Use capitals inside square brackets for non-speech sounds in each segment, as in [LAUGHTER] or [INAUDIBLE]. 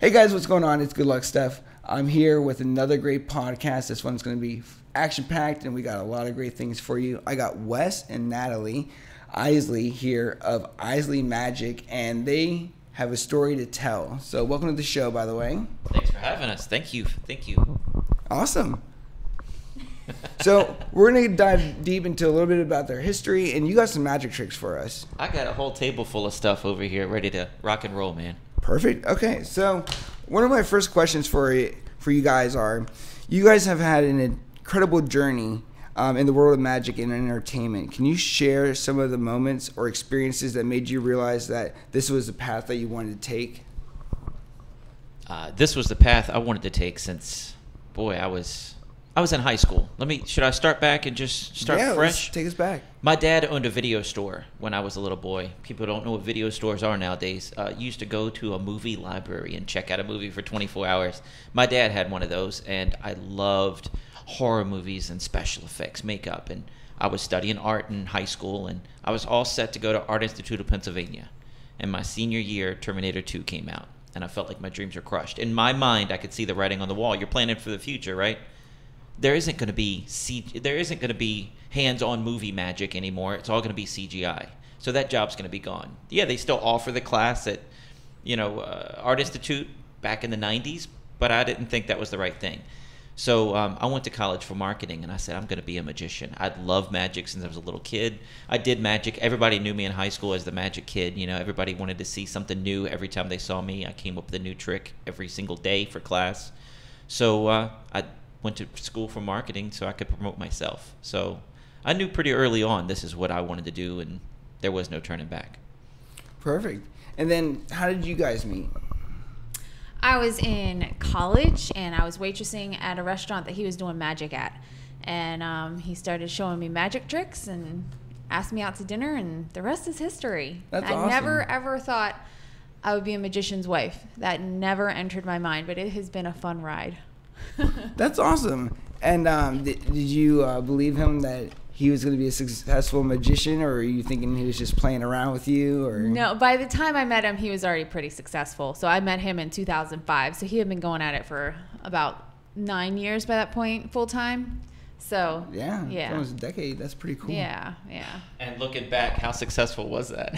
Hey guys, what's going on? It's Good Luck Stef. I'm here with another great podcast. This one's going to be action packed, and we got a lot of great things for you. I got Wes and Natalie Iseli here of Iseli Magic, and they have a story to tell. So, welcome to the show, by the way. Thanks for having us. Thank you. Thank you. Awesome. so, we're going to dive deep into a little bit about their history, and you got some magic tricks for us. I got a whole table full of stuff over here ready to rock and roll, man. Perfect. Okay, so one of my first questions for you, for you guys are, you guys have had an incredible journey um, in the world of magic and entertainment. Can you share some of the moments or experiences that made you realize that this was the path that you wanted to take? Uh, this was the path I wanted to take since, boy, I was I was in high school. Let me. Should I start back and just start yeah, fresh? take us back. My dad owned a video store when I was a little boy. People don't know what video stores are nowadays. Uh, used to go to a movie library and check out a movie for 24 hours. My dad had one of those, and I loved horror movies and special effects, makeup, and I was studying art in high school, and I was all set to go to Art Institute of Pennsylvania. And my senior year, Terminator 2 came out, and I felt like my dreams were crushed. In my mind, I could see the writing on the wall. You're planning for the future, right? There isn't going to be there isn't going to be hands-on movie magic anymore. It's all going to be CGI. So that job's going to be gone. Yeah, they still offer the class at you know uh, Art Institute back in the '90s, but I didn't think that was the right thing. So um, I went to college for marketing, and I said I'm going to be a magician. I'd love magic since I was a little kid. I did magic. Everybody knew me in high school as the magic kid. You know, everybody wanted to see something new every time they saw me. I came up with a new trick every single day for class. So uh, I went to school for marketing so I could promote myself. So I knew pretty early on this is what I wanted to do, and there was no turning back. Perfect. And then, how did you guys meet? I was in college and I was waitressing at a restaurant that he was doing magic at. And um, he started showing me magic tricks and asked me out to dinner, and the rest is history. That's I awesome. never ever thought I would be a magician's wife. That never entered my mind, but it has been a fun ride. [LAUGHS] That's awesome. And um, did, did you uh, believe him that he was going to be a successful magician, or are you thinking he was just playing around with you? Or no, by the time I met him, he was already pretty successful. So I met him in 2005. So he had been going at it for about nine years by that point, full time. So yeah, yeah, almost a decade. That's pretty cool. Yeah, yeah. And looking back, how successful was that?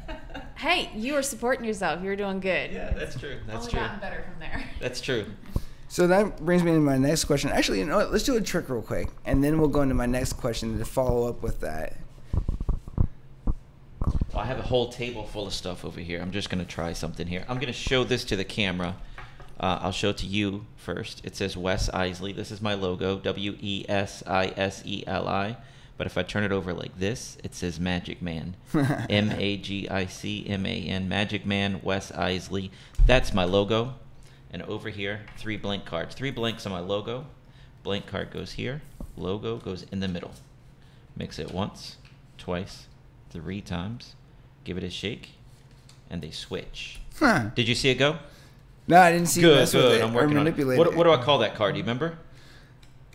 [LAUGHS] hey, you were supporting yourself. You were doing good. Yeah, that's true. That's Only true. gotten better from there. That's true. [LAUGHS] So that brings me to my next question. Actually, you know what? Let's do a trick real quick, and then we'll go into my next question to follow up with that. Well, I have a whole table full of stuff over here. I'm just going to try something here. I'm going to show this to the camera. Uh, I'll show it to you first. It says Wes Iseli. This is my logo, W E S I S E L I. But if I turn it over like this, it says Magic Man. [LAUGHS] M A G I C M A N. Magic Man, Wes Iseli. That's my logo. And over here, three blank cards. Three blanks on my logo. Blank card goes here. Logo goes in the middle. Mix it once, twice, three times. Give it a shake, and they switch. Huh. Did you see it go? No, I didn't see you Good, mess with good. it I'm or working on it. What, what do I call that card? Do you remember?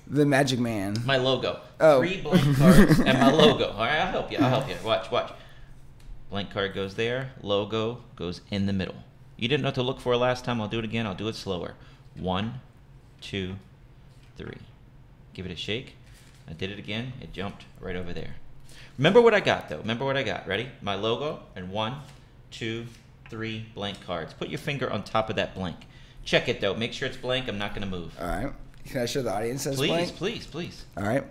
The Magic Man. My logo. Oh. Three blank cards and my [LAUGHS] logo. All right, I'll help you. I'll help you. Watch, watch. Blank card goes there. Logo goes in the middle. You didn't know what to look for last time. I'll do it again. I'll do it slower. One, two, three. Give it a shake. I did it again. It jumped right over there. Remember what I got, though. Remember what I got. Ready? My logo and one, two, three blank cards. Put your finger on top of that blank. Check it, though. Make sure it's blank. I'm not going to move. All right. Can I show the audience that's Please, blank? please, please. All right.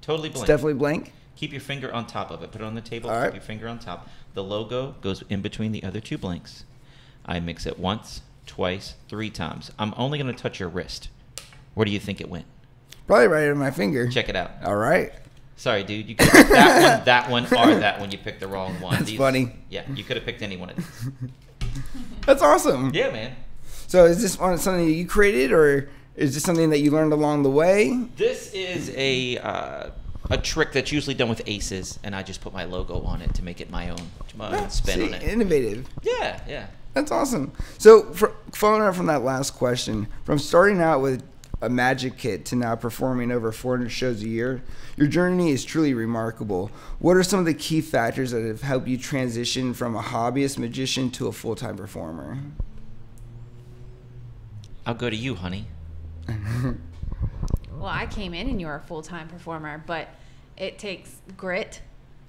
Totally It's blank. definitely blank. Keep your finger on top of it. Put it on the table. All keep right. your finger on top. The logo goes in between the other two blanks. I mix it once, twice, three times. I'm only going to touch your wrist. Where do you think it went? Probably right in my finger. Check it out. All right. Sorry, dude. You could that one, that one, [LAUGHS] or that one. You picked the wrong one. That's funny. Yeah, you could have picked any one of these. [LAUGHS] That's awesome. Yeah, man. So is this one something that you created, or is this something that you learned along the way? This is a uh, a trick that's usually done with aces, and I just put my logo on it to make it my own, my own spin See, on it. innovative. Yeah, yeah. That's awesome. So, for, following up from that last question, from starting out with a magic kit to now performing over 400 shows a year, your journey is truly remarkable. What are some of the key factors that have helped you transition from a hobbyist magician to a full time performer? I'll go to you, honey. [LAUGHS] Well, I came in and you were a full time performer, but it takes grit.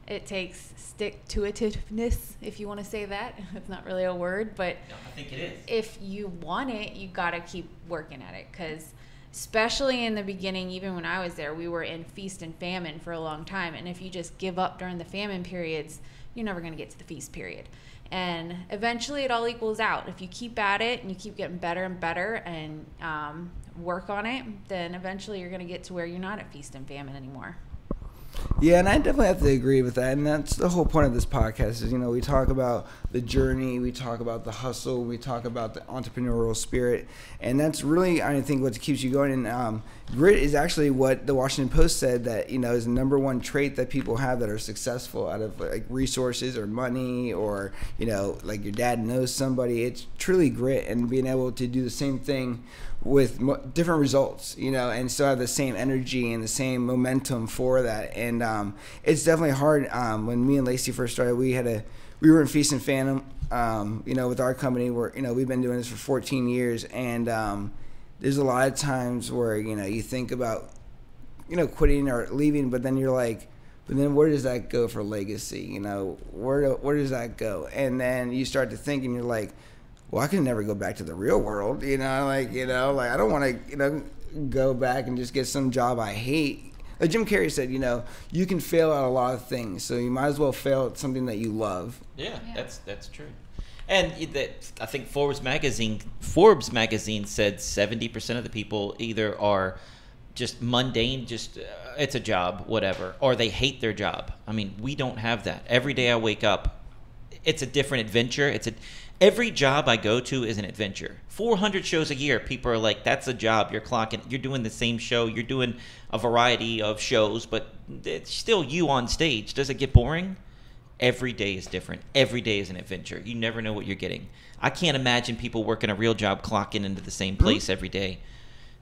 It takes stick to itiveness, if you want to say that. [LAUGHS] It's not really a word, but No, I think it is. if you want it, you got to keep working at it. Because, especially in the beginning, even when I was there, we were in feast and famine for a long time. And if you just give up during the famine periods, you're never going to get to the feast period. And eventually, it all equals out. If you keep at it and you keep getting better and better and um, work on it, then eventually you're going to get to where you're not at feast and famine anymore. Yeah, and I definitely have to agree with that. And that's the whole point of this podcast is, you know, we talk about the journey, we talk about the hustle, we talk about the entrepreneurial spirit. And that's really, I think, what keeps you going. And um, grit is actually what the Washington Post said that, you know, is the number one trait that people have that are successful out of like resources or money or, you know, like your dad knows somebody. It's truly grit and being able to do the same thing with mo- different results, you know, and still have the same energy and the same momentum for that. And um, it's definitely hard. Um, when me and Lacey first started, we had a we were in Feast and Phantom, um, you know, with our company. Where you know we've been doing this for 14 years, and um, there's a lot of times where you know you think about you know quitting or leaving, but then you're like. But then where does that go for legacy? You know, where where does that go? And then you start to think, and you're like, well, I can never go back to the real world. You know, like you know, like I don't want to, you know, go back and just get some job I hate. Like Jim Carrey said, you know, you can fail at a lot of things, so you might as well fail at something that you love. Yeah, Yeah. that's that's true. And that I think Forbes magazine Forbes magazine said seventy percent of the people either are just mundane, just uh, it's a job, whatever, or they hate their job. I mean, we don't have that. Every day I wake up, it's a different adventure. It's a every job I go to is an adventure. 400 shows a year, people are like, "That's a job. You're clocking. You're doing the same show. You're doing a variety of shows, but it's still you on stage. Does it get boring?" Every day is different. Every day is an adventure. You never know what you're getting. I can't imagine people working a real job clocking into the same hmm? place every day.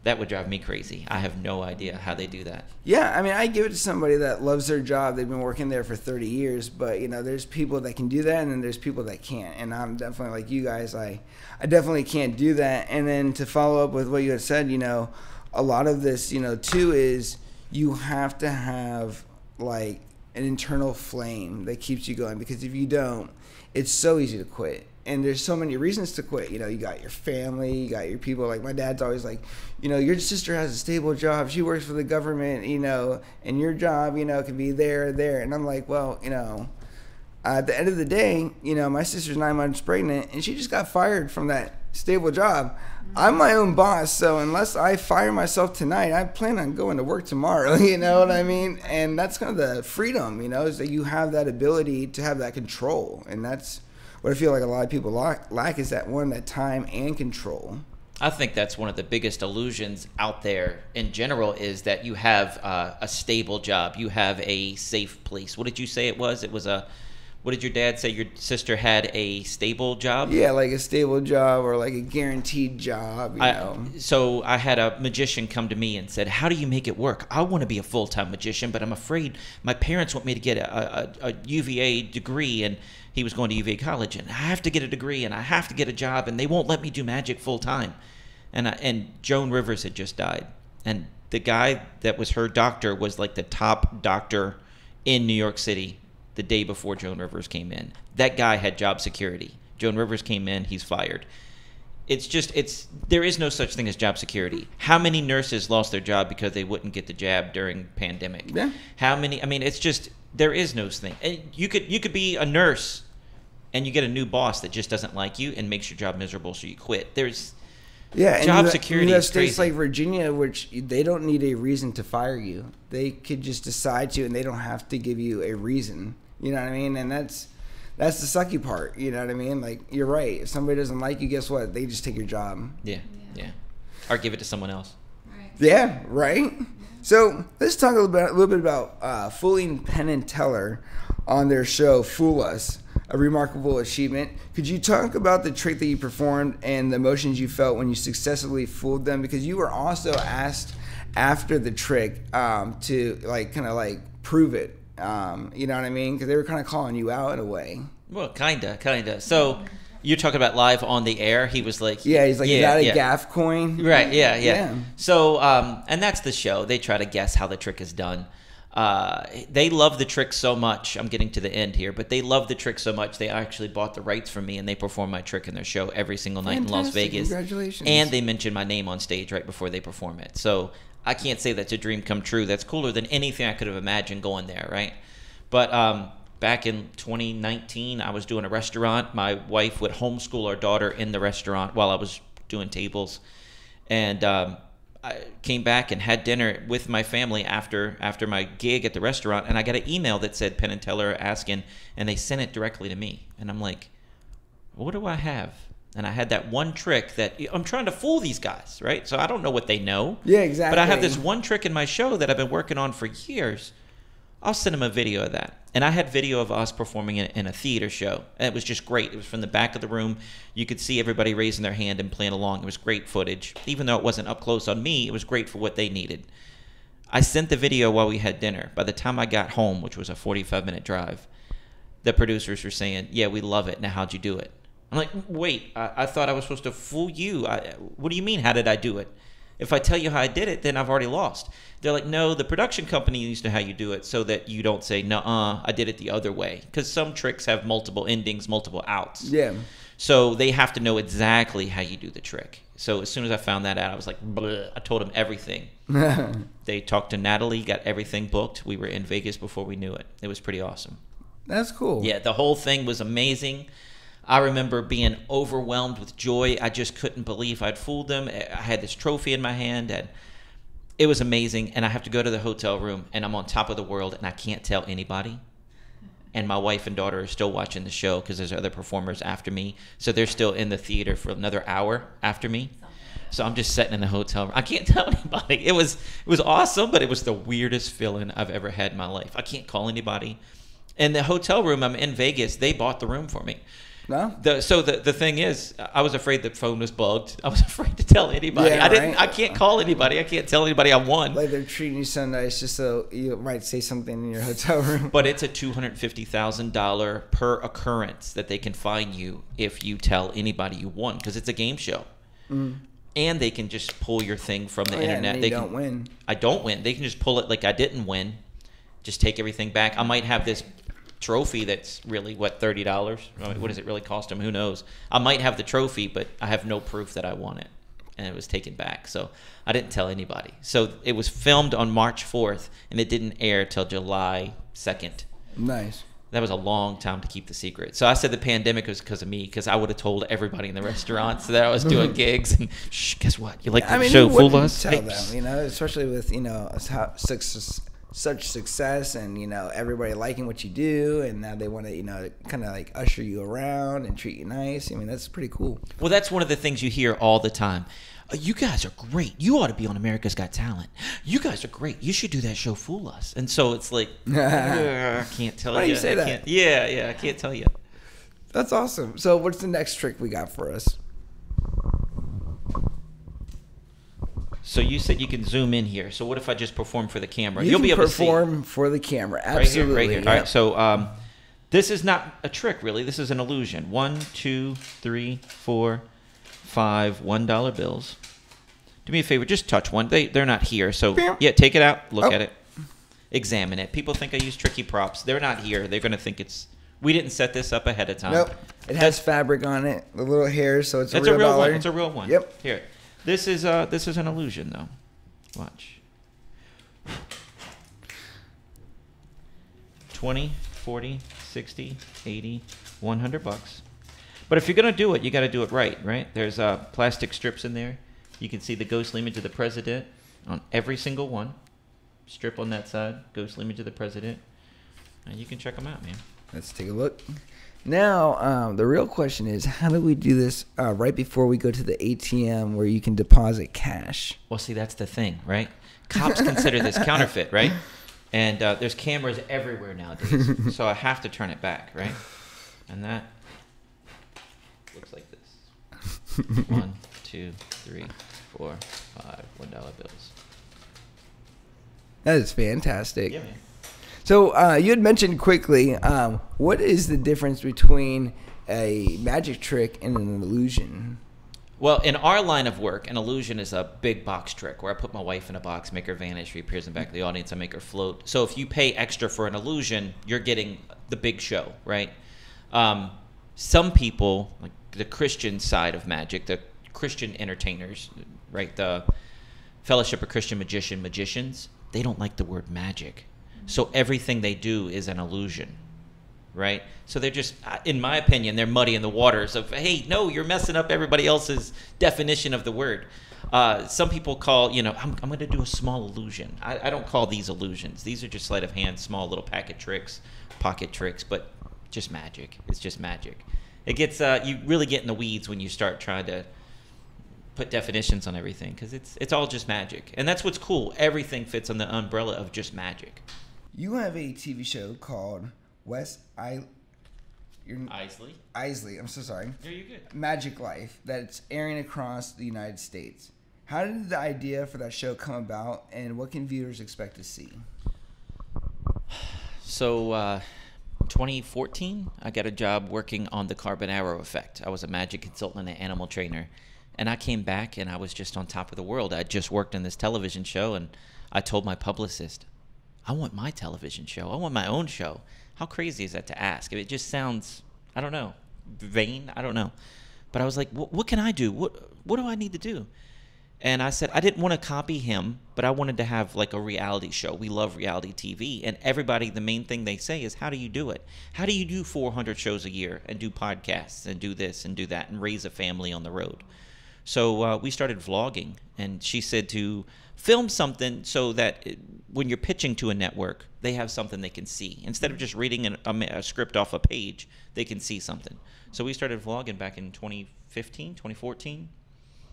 That would drive me crazy. I have no idea how they do that. Yeah, I mean, I give it to somebody that loves their job. They've been working there for 30 years, but you know, there's people that can do that, and then there's people that can't. And I'm definitely like you guys. I, I definitely can't do that. And then to follow up with what you had said, you know, a lot of this, you know, too is you have to have like an internal flame that keeps you going because if you don't, it's so easy to quit. And there's so many reasons to quit. You know, you got your family, you got your people. Like my dad's always like, you know, your sister has a stable job. She works for the government, you know, and your job, you know, can be there or there. And I'm like, well, you know, at the end of the day, you know, my sister's nine months pregnant and she just got fired from that stable job. I'm my own boss, so unless I fire myself tonight, I plan on going to work tomorrow. [LAUGHS] You know what I mean? And that's kind of the freedom, you know, is that you have that ability to have that control, and that's what I feel like a lot of people lack, lack is that one, that time and control. I think that's one of the biggest illusions out there in general is that you have uh, a stable job, you have a safe place. What did you say it was? It was a. What did your dad say? Your sister had a stable job. Yeah, like a stable job or like a guaranteed job, you I, know. so I had a magician come to me and said, "How do you make it work? I want to be a full time magician, but I'm afraid my parents want me to get a, a, a UVA degree, and he was going to UVA college, and I have to get a degree, and I have to get a job, and they won't let me do magic full time." And I, and Joan Rivers had just died, and the guy that was her doctor was like the top doctor in New York City the day before Joan Rivers came in. That guy had job security. Joan Rivers came in, he's fired it's just it's there is no such thing as job security. How many nurses lost their job because they wouldn't get the jab during pandemic? Yeah. How many? I mean, it's just there is no thing. And you could you could be a nurse, and you get a new boss that just doesn't like you and makes your job miserable, so you quit. There's Yeah, and Job you have- security You have states crazy. like Virginia, which they don't need a reason to fire you. They could just decide to, and they don't have to give you a reason. You know what I mean? And that's that's the sucky part. You know what I mean? Like you're right. If somebody doesn't like you, guess what? They just take your job. yeah yeah, or give it to someone else. Right. Yeah, right. So let's talk a little bit, a little bit about uh, fooling Penn and Teller on their show "Fool Us," a remarkable achievement. Could you talk about the trick that you performed and the emotions you felt when you successfully fooled them? Because you were also asked after the trick um, to like kind of like prove it. Um, you know what I mean? Because they were kind of calling you out in a way. Well, kinda, kinda. So, You're talking about live on the air. He was like, Yeah, he's like, yeah, is that a yeah. gaff coin? Right. Yeah, yeah. Yeah. So, um, and that's the show. They try to guess how the trick is done. Uh, they love the trick so much. I'm getting to the end here, but they love the trick so much they actually bought the rights from me and they perform my trick in their show every single night in Las Vegas. Congratulations. And they mention my name on stage right before they perform it. So I can't say that's a dream come true. That's cooler than anything I could have imagined going there, right? But um, back in 2019, I was doing a restaurant. My wife would homeschool our daughter in the restaurant while I was doing tables, and um, I came back and had dinner with my family after after my gig at the restaurant, and I got an email that said Penn and Teller asking, and they sent it directly to me, and I'm like, what do I have? And I had that one trick that I'm trying to fool these guys, right? So I don't know what they know. Yeah, exactly. But I have this one trick in my show that I've been working on for years. I'll send them a video of that. And I had video of us performing in, in a theater show. And it was just great. It was from the back of the room. You could see everybody raising their hand and playing along. It was great footage. Even though it wasn't up close on me, it was great for what they needed. I sent the video while we had dinner. By the time I got home, which was a 45 minute drive, the producers were saying, Yeah, we love it. Now, how'd you do it? I'm like, Wait, I, I thought I was supposed to fool you. I, what do you mean, how did I do it? If I tell you how I did it, then I've already lost. They're like, no, the production company needs to know how you do it so that you don't say, nah, I did it the other way. Because some tricks have multiple endings, multiple outs. Yeah. So they have to know exactly how you do the trick. So as soon as I found that out, I was like, Bleh. I told them everything. [LAUGHS] They talked to Natalie, got everything booked. We were in Vegas before we knew it. It was pretty awesome. That's cool. Yeah, the whole thing was amazing. I remember being overwhelmed with joy. I just couldn't believe I'd fooled them. I had this trophy in my hand, and it was amazing. And I have to go to the hotel room, and I'm on top of the world, and I can't tell anybody. And my wife and daughter are still watching the show because there's other performers after me, so they're still in the theater for another hour after me. So I'm just sitting in the hotel room. I can't [LAUGHS] tell anybody. It was it was awesome, but it was the weirdest feeling I've ever had in my life. I can't call anybody. And the hotel room I'm in Vegas, they bought the room for me. No? The, so the the thing is, I was afraid the phone was bugged. [LAUGHS] I was afraid to tell anybody. Yeah, I didn't. right. I can't call anybody. I can't tell anybody I won. Like they're treating you so nice just so you might say something in your hotel room. But it's a two hundred fifty thousand dollar per occurrence that they can fine you if you tell anybody you won because it's a game show, and they can just pull your thing from the Mm. Oh, yeah, internet. and they don't win. I don't win. They can just pull it like I didn't win. Just take everything back. I might have this trophy that's really what thirty dollars. What mm-hmm. does it really cost him? Who knows? I might have the trophy, but I have no proof that I won it, and it was taken back. So I didn't tell anybody. So it was filmed on March fourth, and it didn't air till July second. Nice. That was a long time to keep the secret. So I said the pandemic was because of me, because I would have told everybody in the restaurants that I was [LAUGHS] doing gigs. And shh, guess what? You like the I mean, show who Fool wouldn't Us? tell them, you know, especially with you know how success, such success and you know everybody liking what you do, and now they want to you know kind of like usher you around and treat you nice. I mean, that's pretty cool. Well, that's one of the things you hear all the time. Uh, you guys are great. You ought to be on America's Got Talent. You guys are great. You should do that show, Fool Us. And so it's like, [LAUGHS] I can't tell Why you. you say I that? can't- yeah, yeah, I can't tell you. That's awesome. So, what's the next trick we got for us? So you said you can zoom in here. So what if I just perform for the camera? You You'll can be able to see. perform for the camera. Absolutely. Right here, right here. yeah. All right. So um, this is not a trick, really. This is an illusion. One, two, three, four, five one dollar bills. Do me a favor, just touch one. They they're not here, so yeah, take it out, look Oh. at it, examine it. People think I use tricky props. They're not here. They're gonna think it's. We didn't set this up ahead of time. Nope. It has fabric on it, the little hairs, so it's It's a real, a real dollar. one. It's a real one. Yep. Here, this is uh this is an illusion though. Watch. 20, 40, 60, 80, 100 bucks. But if you're going to do it, you got to do it right, right? There's uh, plastic strips in there. You can see the ghostly image of the president on every single one. Strip on that side, ghostly image of the president. And you can check them out, man. Let's take a look. Now, um, the real question is, how do we do this uh, right before we go to the ATM where you can deposit cash? Well, see, that's the thing, right? Cops consider this counterfeit, right? And uh, there's cameras everywhere nowadays, so I have to turn it back, right? And that looks like this: [LAUGHS] one, two, three, four, five one dollar bills. That is fantastic. Yeah, man. So uh, you had mentioned quickly. Um, what is the difference between a magic trick and an illusion? Well, in our line of work, an illusion is a big box trick where I put my wife in a box, make her vanish, she appears in the back of the audience, I make her float. So if you pay extra for an illusion, you're getting the big show, right? Um, some people, like the Christian side of magic, the Christian entertainers, right? The Fellowship of Christian Magician magicians, they don't like the word magic. So everything they do is an illusion right? So they're just, uh, in my opinion, they're muddying the waters of, hey, no, you're messing up everybody else's definition of the word. Uh, some people call, you know, I'm, I'm going to do a small illusion. I, I don't call these illusions. These are just sleight of hand, small little packet tricks, pocket tricks, but just magic. It's just magic. It gets, uh, you really get in the weeds when you start trying to put definitions on everything because it's it's all just magic, and that's what's cool. Everything fits on the umbrella of just magic. You have a TV show called West I. You're, Iseli, Iseli. I'm so sorry. yeah, you're good. Magic Life that's airing across the United States. How did the idea for that show come about, and what can viewers expect to see? So, uh, 2014, I got a job working on the Carbonaro effect. I was a magic consultant and an animal trainer. And I came back and I was just on top of the world. I just worked on this television show and I told my publicist, I want my television show. I want my own show. How crazy is that to ask? It just sounds, I don't know, vain. I don't know. But I was like, what, can I do? What, what do I need to do? And I said, I didn't want to copy him, but I wanted to have like a reality show. We love reality TV. And everybody, the main thing they say is, How do you do it? How do you do 400 shows a year and do podcasts and do this and do that and raise a family on the road? So uh, we started vlogging. And she said to film something so that it, when you're pitching to a network, they have something they can see. Instead of just reading an, a, a script off a page, they can see something. So we started vlogging back in 2015, 2014.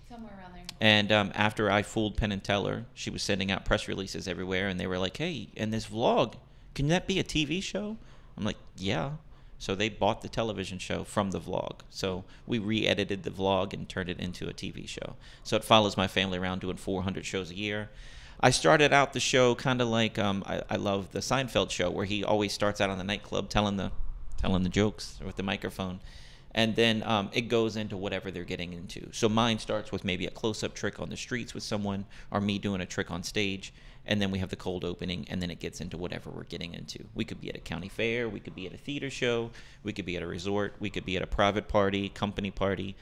Somewhere around there. And um, after I fooled Penn and Teller, she was sending out press releases everywhere, and they were like, "Hey, and this vlog, can that be a TV show?" I'm like, "Yeah." So they bought the television show from the vlog. So we re-edited the vlog and turned it into a TV show. So it follows my family around doing 400 shows a year. I started out the show kind of like um, I, I love the Seinfeld show, where he always starts out on the nightclub telling the telling the jokes with the microphone and then um, it goes into whatever they're getting into. So mine starts with maybe a close-up trick on the streets with someone, or me doing a trick on stage, and then we have the cold opening, and then it gets into whatever we're getting into. We could be at a county fair, we could be at a theater show, we could be at a resort, we could be at a private party, company party.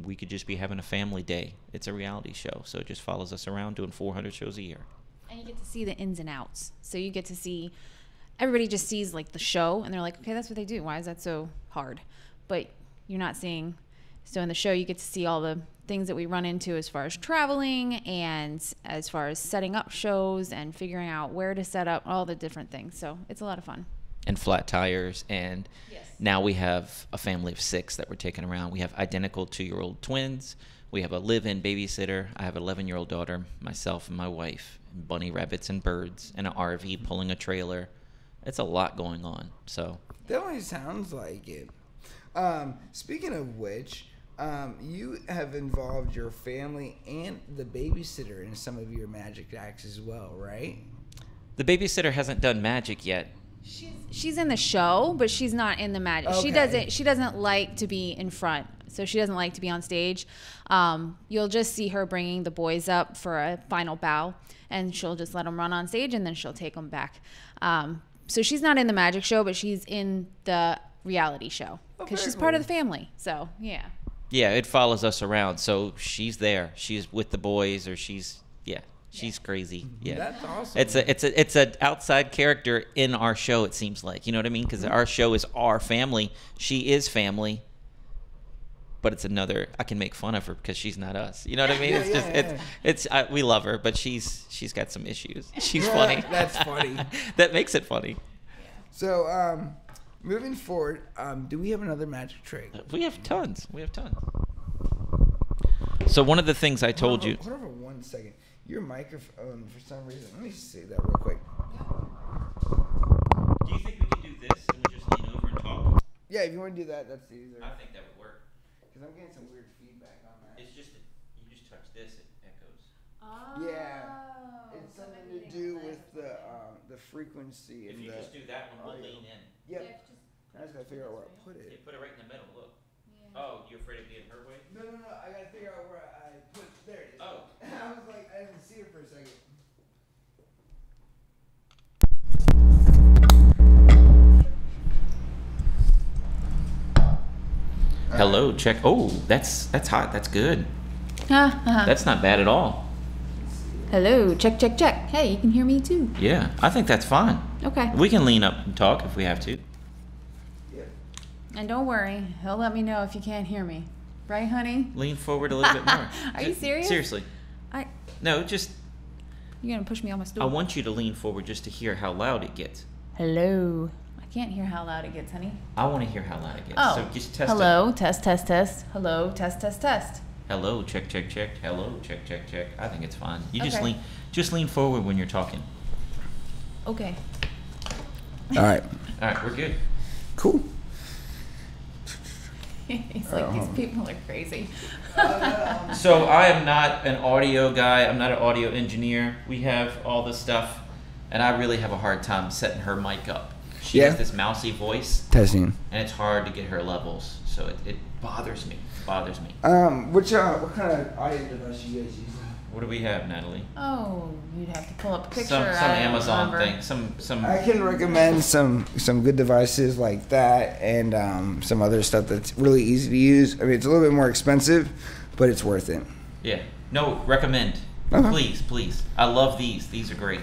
We could just be having a family day. It's a reality show, so it just follows us around doing 400 shows a year. And you get to see the ins and outs. So you get to see everybody just sees like the show and they're like, okay, that's what they do. Why is that so hard? But you're not seeing. So in the show, you get to see all the things that we run into as far as traveling and as far as setting up shows and figuring out where to set up all the different things. So it's a lot of fun. and flat tires and Yes. now we have a family of six that we're taking around we have identical two-year-old twins we have a live-in babysitter i have an 11-year-old daughter myself and my wife and bunny rabbits and birds and an rv pulling a trailer it's a lot going on so Definitely sounds like it. Um, speaking of which, um, you have involved your family and the babysitter in some of your magic acts as well, right? the babysitter hasn't done magic yet She's she's in the show, but she's not in the magic. She doesn't she doesn't like to be in front. So she doesn't like to be on stage. Um, you'll just see her bringing the boys up for a final bow, and she'll just let them run on stage, and then she'll take them back. Um, so she's not in the magic show, but she's in the reality show Oh, because very she's part of the family. So yeah. Yeah it follows us around so she's there she's with the boys or she's yeah she's crazy yeah That's awesome. It's a it's a it's an outside character in our show. It seems like you know what I mean because our show is our family. She is family, but it's another. I can make fun of her because she's not us. You know what I mean? Yeah, it's just yeah, it's it's I, we love her, but she's she's got some issues. [LAUGHS] She's Yeah, funny. that's funny. [LAUGHS] that makes it funny. So, um, moving forward, um, do we have another magic trick? We have tons. We have tons. So one of the things I told hold you. On, hold on for one second. Your microphone, for some reason, let me say that real quick. Do you think we could do this and we just lean over and talk? Yeah, if you want to do that, that's easier. I think that would work. Because I'm getting some weird feedback on that. It's just you just touch this, it echoes. Oh. Yeah. It's something to do with the um, the frequency. If and you the, just do that one, we'll audio. lean in. Yep. I just gotta figure out where I put You it. put it right in the middle. Look. Oh, you're afraid of being her way? No, no, no. I gotta figure out where I put. There it is. Oh. [LAUGHS] I was like, I didn't see it for a second. Hello, check. Oh, that's that's hot. That's good. Uh-huh. [LAUGHS] That's not bad at all. Hello, check, check, check. Hey, you can hear me too. Yeah, I think that's fine. Okay. We can lean up and talk if we have to. Yeah. And don't worry, he'll let me know if you can't hear me. Right, honey? Lean forward a little bit more. [LAUGHS] Are you serious? Seriously. I No, just you're gonna push me on my stool. I want you to lean forward just to hear how loud it gets. Hello. I can't hear how loud it gets, honey. I want to hear how loud it gets. Oh. So just test it. Hello, test, test, test. Hello, test, test, test. Hello, check, check, check. Hello, check, check, check. I think it's fine. You just Okay. lean, just lean forward when you're talking. Okay. All right. All right, we're good. Cool. [LAUGHS] He's like, these uh-huh. people are crazy. [LAUGHS] [LAUGHS] So I am not an audio guy. I'm not an audio engineer. We have all this stuff, and I really have a hard time setting her mic up. She Yeah. has this mousy voice, Testing. and it's hard to get her levels. So it, it bothers me. Bothers me. Um, which uh, what kind of audio device you guys using? What do we have, Natalie? oh, you'd have to pull up a picture. some some Amazon remember. thing. Some some. I can recommend some some good devices like that, and um, some other stuff that's really easy to use. I mean, it's a little bit more expensive, but it's worth it. Yeah. No, recommend. Okay. Please, please. I love these. These are great.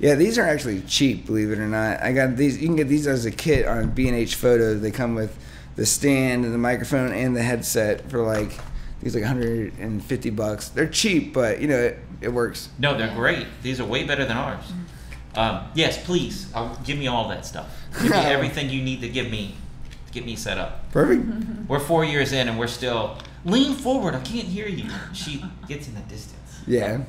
Yeah, these are actually cheap, believe it or not. I got these. You can get these as a kit on B and H Photos. They come with the stand and the microphone and the headset for like these like 150 bucks. They're cheap, but you know it, it works. No, they're great. These are way better than ours. Um, yes, please. I'll, give me all that stuff. Give me [LAUGHS] everything you need to give me to get me set up. Perfect. [LAUGHS] We're four years in and we're still lean forward. I can't hear you. She gets in the distance. Yeah.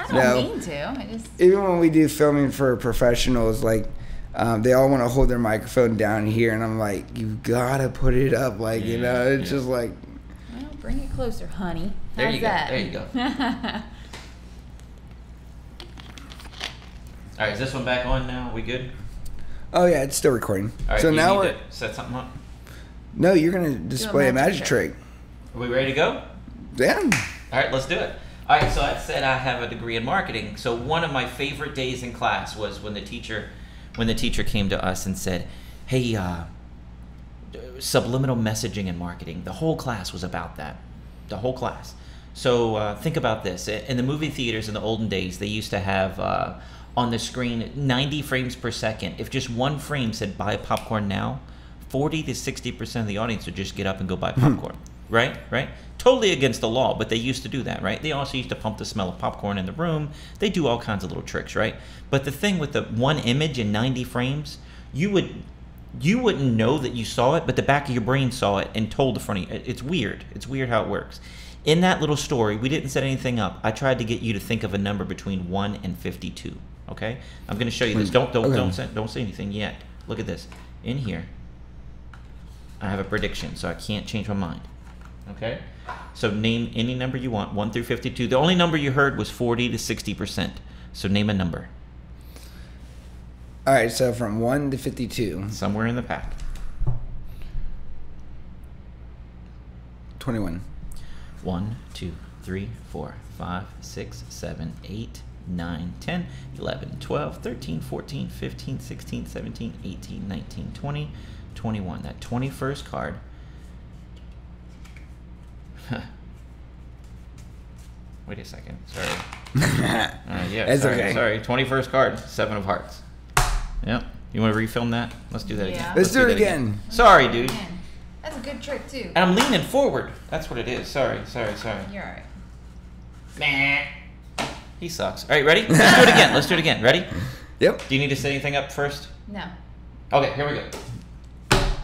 I don't No. mean to. I just. even when we do filming for professionals, like um, they all want to hold their microphone down here, and I'm like, you gotta put it up, like you know, it's yeah. just like, Well, bring it closer, honey. There How's you go, there you go. [LAUGHS] All right, is this one back on now? We good? oh yeah, it's still recording. All right. so you now need we're to set something up. no, you're gonna display a magic magic trick. trick. Are we ready to go? Yeah. All right, let's do it. All right, so I said I have a degree in marketing. So one of my favorite days in class was when the teacher, when the teacher came to us and said, "Hey, uh, subliminal messaging and marketing." The whole class was about that. The whole class. So uh, think about this: in the movie theaters in the olden days, they used to have uh, on the screen 90 frames per second. If just one frame said "Buy popcorn now," 40 to 60 percent of the audience would just get up and go buy popcorn. Right? Right? Totally against the law, but they used to do that, right? They also used to pump the smell of popcorn in the room. They do all kinds of little tricks, right? But the thing with the one image in 90 frames, you would you wouldn't know that you saw it, but the back of your brain saw it and told the front of you. It's weird. It's weird how it works. In that little story, we didn't set anything up. I tried to get you to think of a number between 1 and 52, okay? I'm going to show you this. Don't don't Okay. don't say, don't say anything yet. Look at this. In here, I have a prediction, so I can't change my mind. Okay? So name any number you want, 1 through 52. The only number you heard was 40 to 60%. So name a number All right, so from one to fifty-two. somewhere in the pack. 21. 1, 2, 3, 4, 5, 6, 7, 8, 9, 10, 11, 12, 13, 14, 15, 16, 17, 18, 19, 20, 21. That 21st card. [LAUGHS] Wait a second. Sorry. [LAUGHS] Uh, yeah, It's sorry, okay. sorry. 21st card, Seven of Hearts. Yep. You want to refilm that? Let's do that Yeah. again. Let's do it that again. Sorry, dude. Man, that's a good trick too. And I'm leaning forward. That's what it is. Sorry, sorry, sorry. You're alright. Nah. He sucks. All right, ready? Let's do it again. Let's do it again. Ready? [LAUGHS] Yep. Do you need to set anything up first? No. Okay, here we go.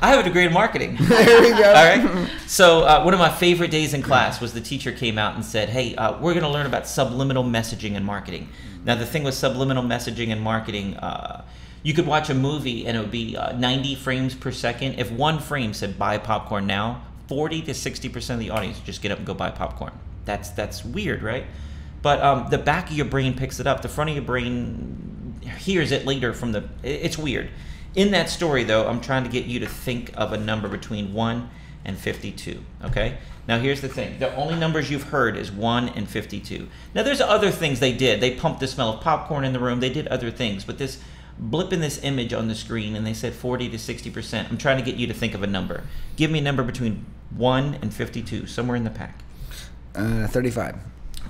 I have a degree in marketing. [LAUGHS] there we go. All right. So uh, one of my favorite days in class was the teacher came out and said, "Hey, uh, we're going to learn about subliminal messaging and marketing." Now the thing with subliminal messaging and marketing, uh, you could watch a movie and it would be uh, 90 frames per second. If one frame said "buy popcorn now," 40 to 60 percent of the audience just get up and go buy popcorn. That's that's weird, right? But um, the back of your brain picks it up. The front of your brain hears it later from the. It's weird. In that story, though, I'm trying to get you to think of a number between one and 52. Okay. Now here's the thing: the only numbers you've heard is one and 52. Now there's other things they did. They pumped the smell of popcorn in the room. They did other things, but this blip in this image on the screen, and they said 40 to 60 percent. I'm trying to get you to think of a number. Give me a number between one and 52, somewhere in the pack. Uh, 35.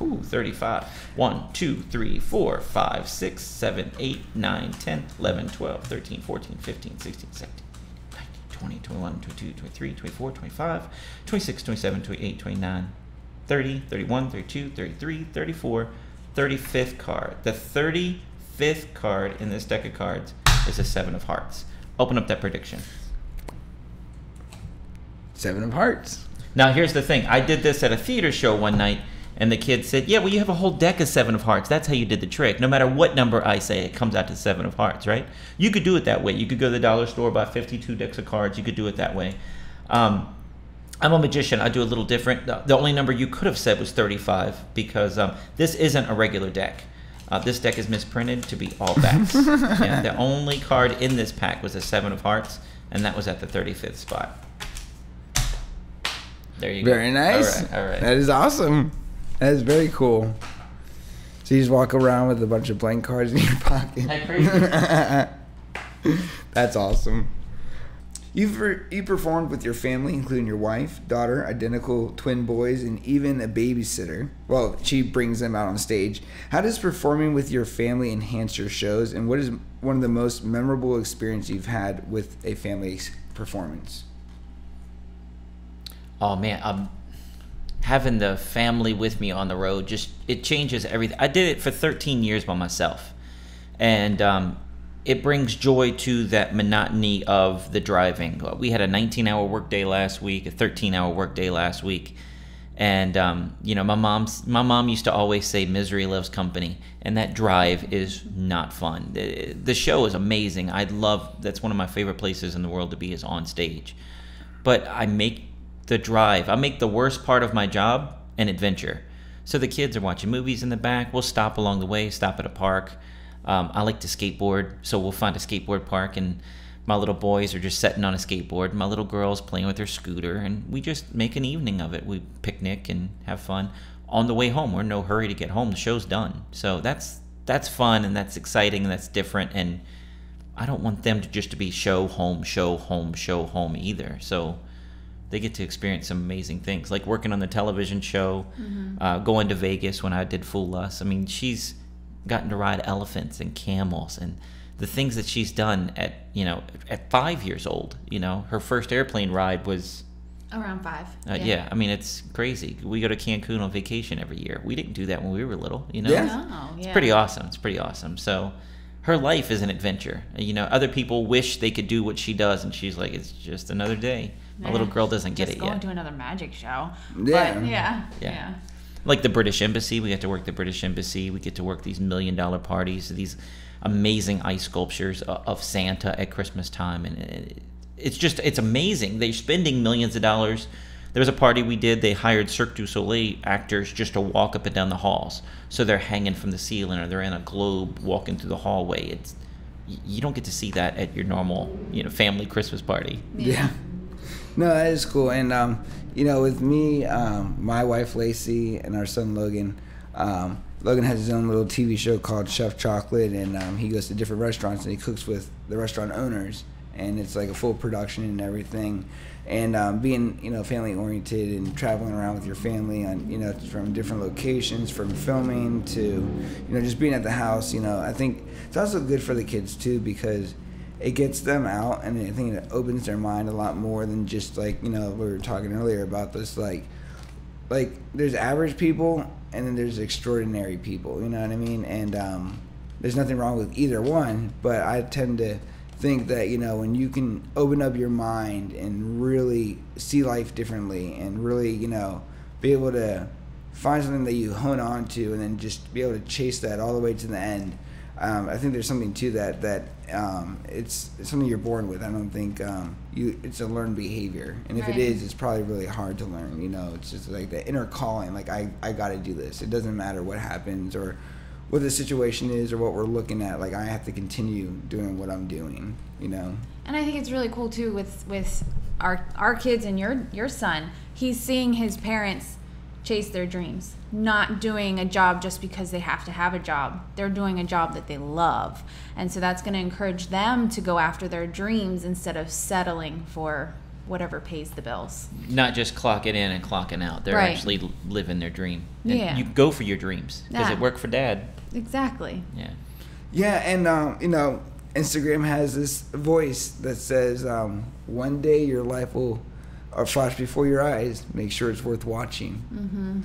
Ooh, 35. 1, 2, 3, 4, 5, 6, 7, 8, 9, 10, 11, 12, 13, 14, 15, 16, 17, 19, 20, 21, 22, 23, 24, 25, 26, 27, 28, 29, 30, 31, 32, 33, 34, 35th card. The 35th card in this deck of cards is a Seven of Hearts. Open up that prediction. Seven of Hearts. Now, here's the thing. I did this at a theater show one night, and the kid said, Yeah, well, you have a whole deck of Seven of Hearts. That's how you did the trick. No matter what number I say, it comes out to Seven of Hearts, right? You could do it that way. You could go to the dollar store, buy 52 decks of cards. You could do it that way. Um, I'm a magician. I do a little different. The, only number you could have said was 35 because um, this isn't a regular deck. Uh, this deck is misprinted to be all backs. [LAUGHS] yeah, the only card in this pack was a Seven of Hearts, and that was at the 35th spot. There you go. Very nice. All right. All right. That is awesome. That is very cool. So you just walk around with a bunch of blank cards in your [LAUGHS] pocket. [LAUGHS] That's awesome. You've you performed with your family, including your wife, daughter, identical twin boys, and even a babysitter. Well, she brings them out on stage. How does performing with your family enhance your shows, and what is one of the most memorable experience you've had with a family performance? Oh man, um, having the family with me on the road just it changes everything. I did it for 13 years by myself, and um, it brings joy to that monotony of the driving. We had a 19-hour workday last week, a 13-hour workday last week, and um, you know my mom's my mom used to always say misery loves company, and that drive is not fun. The, the show is amazing. I love that's one of my favorite places in the world to be is on stage, but I make the drive. I make the worst part of my job an adventure. So the kids are watching movies in the back. We'll stop along the way, stop at a park. Um, I like to skateboard, so we'll find a skateboard park, and my little boys are just sitting on a skateboard. My little girl's playing with her scooter, and we just make an evening of it. We picnic and have fun. On the way home, we're in no hurry to get home. The show's done, so that's that's fun and that's exciting and that's different. And I don't want them to just to be show home, show home, show home either. So they get to experience some amazing things, like working on the television show, uh, going to Vegas when I did Fool Us. I mean, she's gotten to ride elephants and camels and the things that she's done at you know at five years old. You know, her first airplane ride was Around five. uh, yeah. I mean, it's crazy. We go to Cancun on vacation every year. We didn't do that when we were little. You know, Yeah. No, it's yeah. pretty awesome. It's pretty awesome. So her life is an adventure. You know, other people wish they could do what she does, and she's like, it's just another day. My little girl doesn't get Just it going yet. to another magic show. Yeah. But yeah. Yeah. Yeah. like the British Embassy. We get to work the British Embassy. We get to work these million dollar parties, these amazing ice sculptures of Santa at Christmas time, and it's just it's amazing. They're spending millions of dollars. There was a party we did. They hired Cirque du Soleil actors just to walk up and down the halls. So they're hanging from the ceiling, or they're in a globe walking through the hallway. It's you don't get to see that at your normal, you know, family Christmas party. Yeah. No, that is cool. And um, you know, with me, um, my wife Lacey, and our son Logan, um, Logan has his own little TV show called Chef Chocolate, and um, he goes to different restaurants and he cooks with the restaurant owners, and it's like a full production and everything. And um, being you know family oriented and traveling around with your family on you know from different locations, from filming to you know just being at the house, you know I think it's also good for the kids too because it gets them out and I think it opens their mind a lot more than just like you know we were talking earlier about this like like there's average people and then there's extraordinary people you know what I mean? And um, there's nothing wrong with either one but I tend to think that you know when you can open up your mind and really see life differently and really you know be able to find something that you hone on to and then just be able to chase that all the way to the end um, I think there's something to that that um, it's, it's something you're born with. I don't think um, you it's a learned behavior, and if Right. it is, it's probably really hard to learn. You know, it's just like the inner calling. Like I I got to do this. It doesn't matter what happens or what the situation is or what we're looking at. Like I have to continue doing what I'm doing. You know. And I think it's really cool too with with our our kids and your your son. He's seeing his parents chase their dreams, not doing a job just because they have to have a job. They're doing a job that they love. And so that's going to encourage them to go after their dreams instead of settling for whatever pays the bills. Not just clocking in and clocking out. They're Right. actually living their dream. And Yeah. You go for your dreams because Yeah. it worked for dad. Exactly. Yeah. Yeah, and um, you know, Instagram has this voice that says, um, "One day your life will uh, flash before your eyes. Make sure it's worth watching." Mm-hmm.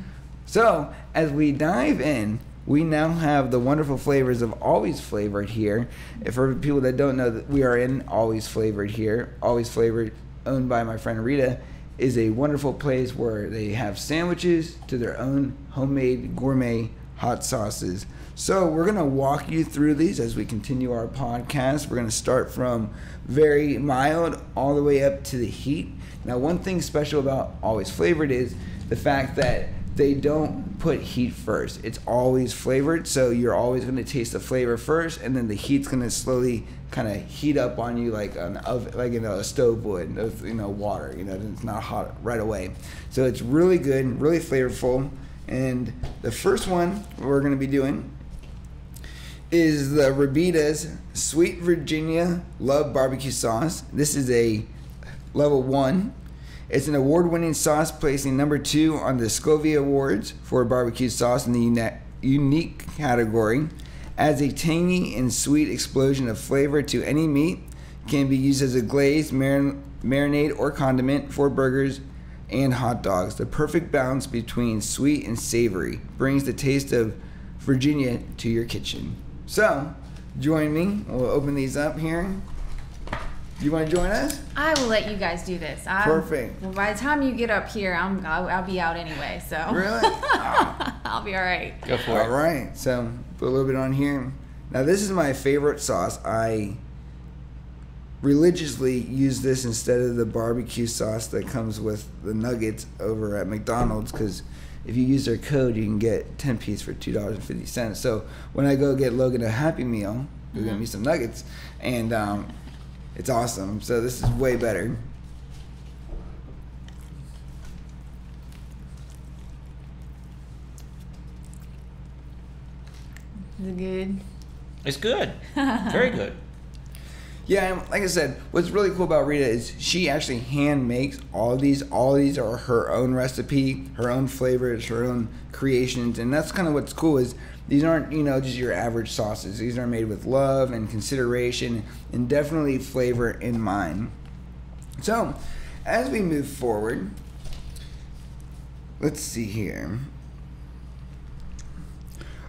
So, as we dive in, we now have the wonderful flavors of Always Flavored here. And for people that don't know, that we are in Always Flavored here. Always Flavored, owned by my friend Rita, is a wonderful place where they have sandwiches to their own homemade gourmet hot sauces. So, we're going to walk you through these as we continue our podcast. We're going to start from very mild all the way up to the heat. Now, one thing special about Always Flavored is the fact that they don't put heat first. It's always flavored, so you're always going to taste the flavor first, and then the heat's going to slowly kind of heat up on you like an oven, like you know a stove would, you know, water. You know, it's not hot right away. So it's really good, really flavorful. And the first one we're going to be doing is the Rabita's Sweet Virginia Love Barbecue Sauce. This is a level one. It's an award winning sauce, placing number two on the Scovie Awards for barbecue sauce in the uni- unique category. Adds a tangy and sweet explosion of flavor to any meat. Can be used as a glazed marin- marinade or condiment for burgers and hot dogs. The perfect balance between sweet and savory brings the taste of Virginia to your kitchen. So, join me. We'll open these up here. Do you want to join us? I will let you guys do this. I'm, Perfect. Well, by the time you get up here, I'm I'll, I'll be out anyway. So Really? Ah. [LAUGHS] I'll be all right. Go for All it. right. So, put a little bit on here. Now, this is my favorite sauce. I religiously use this instead of the barbecue sauce that comes with the nuggets over at McDonald's because if you use their code, you can get 10 piece for $2.50. So, when I go get Logan a Happy Meal, we're going to me some nuggets. And um, it's awesome. So, this is way better. Is it good? It's good. [LAUGHS] Very good. Yeah, and like I said, what's really cool about Rita is she actually hand makes all of these. All of these are her own recipe, her own flavors, her own creations, and that's kind of what's cool is these aren't you know just your average sauces. These are made with love and consideration and definitely flavor in mind. So, as we move forward, let's see here.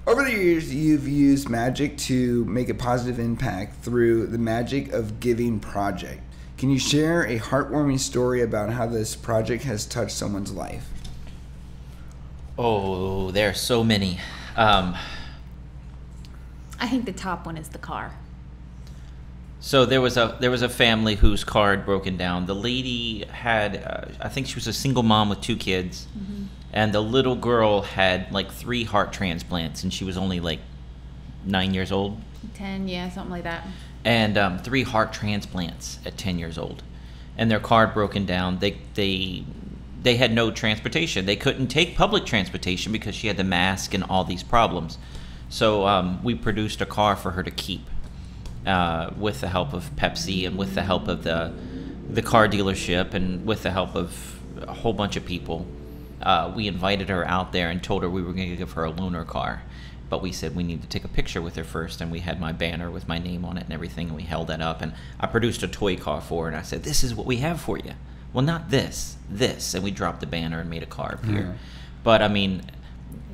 Over the years, you've used magic to make a positive impact through the Magic of Giving project. Can you share a heartwarming story about how this project has touched someone's life? Oh, there are so many. Um, I think the top one is the car. so there was a there was a family whose car had broken down. The lady had, uh, I think she was a single mom with two kids, and the little girl had like three heart transplants, and she was only like nine years old. Ten, yeah, something like that. and um, three heart transplants at 10 years old and their car had broken down they they they had no transportation. They couldn't take public transportation because she had the mask and all these problems. So um, we produced a car for her to keep uh, with the help of pepsi and with the help of the the car dealership and with the help of a whole bunch of people. Uh, we invited her out there and told her we were going to give her a loaner car. But we said we need to take a picture with her first and we had my banner with my name on it and everything and we held that up. And i produced a toy car for her and i said this is what we have for you well not this this and we dropped the banner and made a car appear Mhm. but i mean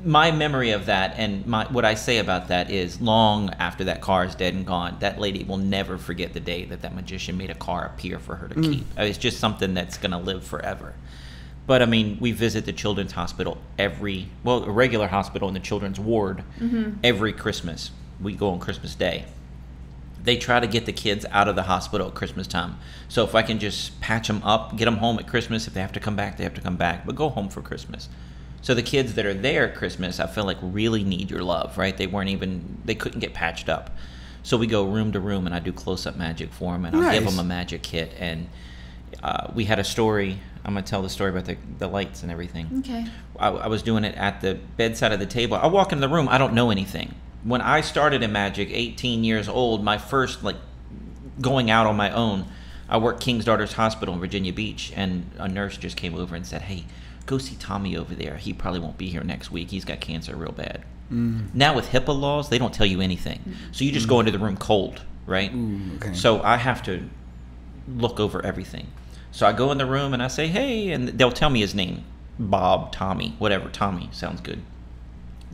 my memory of that and my what i say about that is long after that car is dead and gone that lady will never forget the day that that magician made a car appear for her to Mm. keep it's just something that's going to live forever but I mean, we visit the children's hospital every well, a regular hospital in the children's ward every Christmas. We go on Christmas Day. They try to get the kids out of the hospital at Christmas time. So if I can just patch them up, get them home at Christmas. If they have to come back, they have to come back. But go home for Christmas. So the kids that are there at Christmas, I feel like really need your love, right? They weren't even they couldn't get patched up. So we go room to room, and I do close up magic for them, and I give them a magic kit. And uh, we had a story. I'm gonna tell the story about the, the lights and everything. Okay. I, I was doing it at the bedside of the table. I walk in the room. I don't know anything. When I started in magic, 18 years old, my first like going out on my own, I worked King's Daughters Hospital in Virginia Beach, and a nurse just came over and said, "Hey, go see Tommy over there. He probably won't be here next week. He's got cancer real bad." Mm. Now with HIPAA laws, they don't tell you anything, so you just go mm. into the room cold, right? Ooh, okay. So I have to look over everything. So I go in the room and I say, "Hey," and they'll tell me his name, Bob, Tommy, whatever. Tommy sounds good.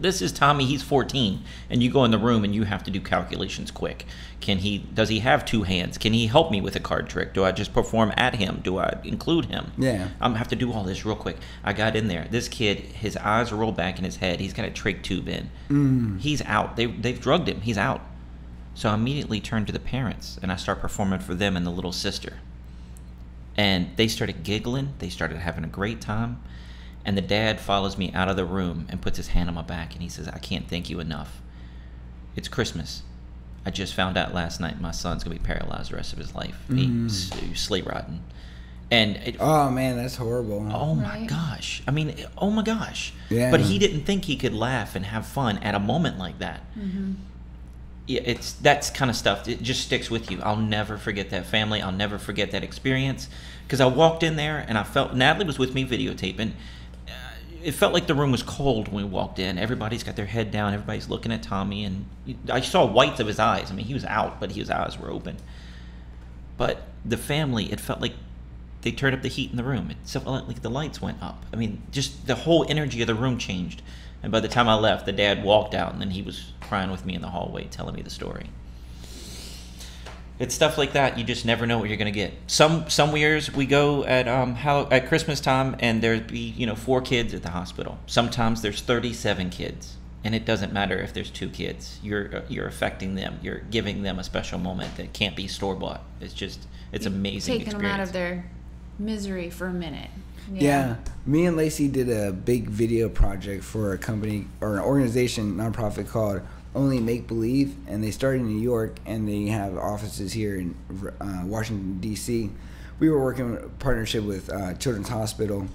This is Tommy. He's 14, and you go in the room and you have to do calculations quick. Can he? Does he have two hands? Can he help me with a card trick? Do I just perform at him? Do I include him? Yeah. I'm gonna have to do all this real quick. I got in there. This kid, his eyes are rolled back in his head. He's got a trach tube in. Mm. He's out. They they've drugged him. He's out. So I immediately turned to the parents and I start performing for them and the little sister. And they started giggling. They started having a great time. And the dad follows me out of the room and puts his hand on my back and he says, I can't thank you enough. It's Christmas. I just found out last night my son's going to be paralyzed the rest of his life. He's sleigh riding. And it, Oh man, that's horrible. Oh my gosh. I mean, oh my gosh. Yeah. But he didn't think he could laugh and have fun at a moment like that. Mm-hmm. Yeah, it's that's kind of stuff. It just sticks with you. I'll never forget that family. I'll never forget that experience because I walked in there and I felt Natalie was with me videotaping. It felt like the room was cold when we walked in. Everybody's got their head down. Everybody's looking at Tommy, and I saw whites of his eyes. I mean, he was out, but his eyes were open. But the family, it felt like they turned up the heat in the room. It felt like the lights went up. I mean, just the whole energy of the room changed. And by the time I left, the dad walked out, and then he was crying with me in the hallway, telling me the story. It's stuff like that. You just never know what you're gonna get. Some some years we go at um how at Christmas time, and there'd be you know four kids at the hospital. Sometimes there's 37 kids, and it doesn't matter if there's two kids. You're uh, you're affecting them. You're giving them a special moment that can't be store bought. It's just it's amazing. Taking them out of their misery for a minute. Yeah. Me and Lacey did a big video project for a company or an organization, nonprofit called Only Make Believe, and they started in New York and they have offices here in uh, Washington D.C. We were working in partnership with uh, Children's Hospital,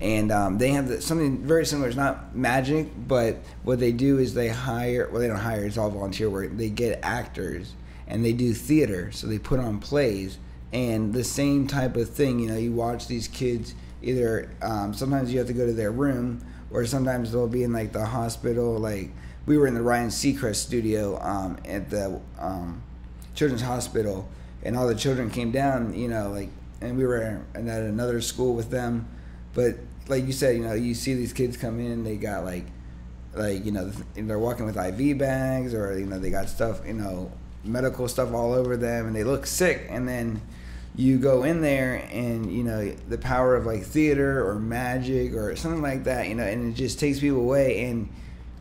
and um, they have the, something very similar. It's not magic, but what they do is they hire. Well, they don't hire. It's all volunteer work. They get actors and they do theater. So they put on plays and the same type of thing. You know, you watch these kids either. Um, sometimes you have to go to their room, or sometimes they'll be in like the hospital. Like we were in the Ryan Seacrest studio um, at the um, Children's Hospital, and all the children came down. You know, like, and we were at another school with them. But like you said, you know, you see these kids come in, they got like like you know they're walking with IV bags or you know they got stuff you know medical stuff all over them and they look sick and then you go in there and you know the power of like theater or magic or something like that you know and it just takes people away and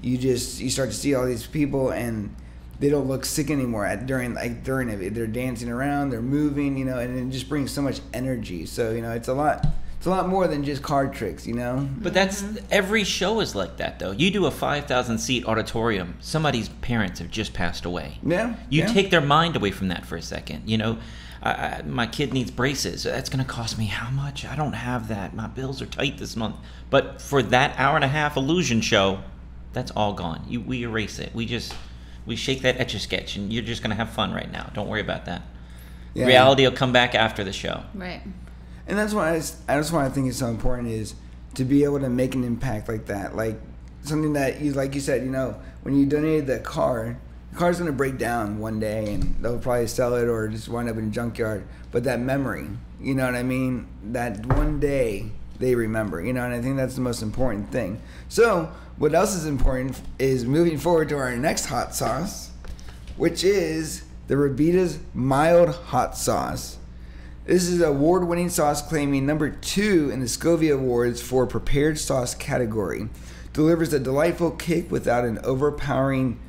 you just you start to see all these people and they don't look sick anymore at during like during it they're dancing around they're moving you know and it just brings so much energy so you know it's a lot it's a lot more than just card tricks you know But that's mm-hmm. every show is like that though. You do a 5,000 seat auditorium. Somebody's parents have just passed away. yeah You yeah. take their mind away from that for a second. You know, I, I, my kid needs braces. That's going to cost me how much? I don't have that. My bills are tight this month. But for that hour and a half illusion show, that's all gone. You, we erase it. We just we shake that etch a sketch, and you're just going to have fun right now. Don't worry about that. Yeah. Reality will come back after the show. Right. and that's why I, that's why I think it's so important is to be able to make an impact like that, like something that you like you said, you know, when you donated that car, the car's gonna break down one day, and they'll probably sell it or just wind up in a junkyard. But that memory, you know what I mean? That one day they remember, you know, and I think that's the most important thing. So, what else is important is moving forward to our next hot sauce, which is the Rabita's mild hot sauce. This is award winning sauce claiming number two in the Scovie Awards for prepared sauce category. Delivers a delightful kick without an overpowering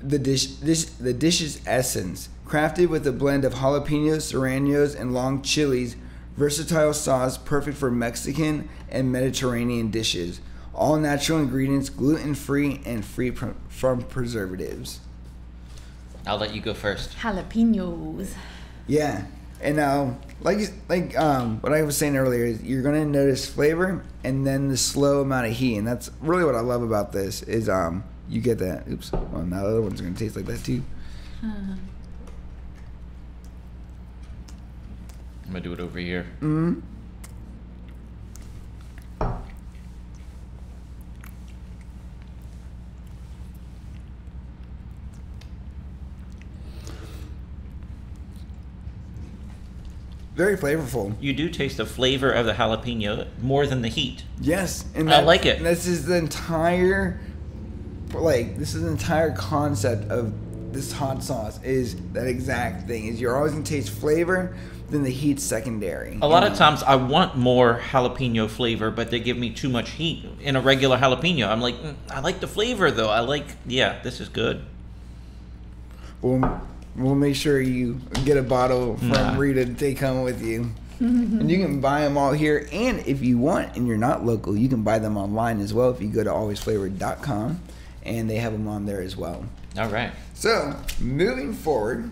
the dish, dish the dish's essence. Crafted with a blend of jalapenos, serranos, and long chilies, Versatile sauce, perfect for Mexican and Mediterranean dishes. All natural ingredients, gluten free, and free pr- from preservatives. I'll let you go first. Jalapenos. Yeah, and now, like like um, what I was saying earlier, is you're gonna notice flavor and then the slow amount of heat, and that's really what I love about this is um, you get that. Oops, well now the other one's gonna taste like that too. I'm gonna do it over here. Mm-hmm. Very flavorful. You do taste the flavor of the jalapeno more than the heat. Yes, and I like it. This is the entire, like, this is the entire concept of this hot sauce is that exact thing. Is you're always gonna taste flavor, then the heat secondary. A lot you of times I want more jalapeno flavor, but they give me too much heat in a regular jalapeno. I'm like, "Mm, I like the flavor though. I like, yeah, this is good. We'll, we'll make sure you get a bottle from Nah. Rita to take home with you. [LAUGHS] and you can buy them all here. And if you want and you're not local, you can buy them online as well if you go to alwaysflavored.com and they have them on there as well. All right. So, moving forward.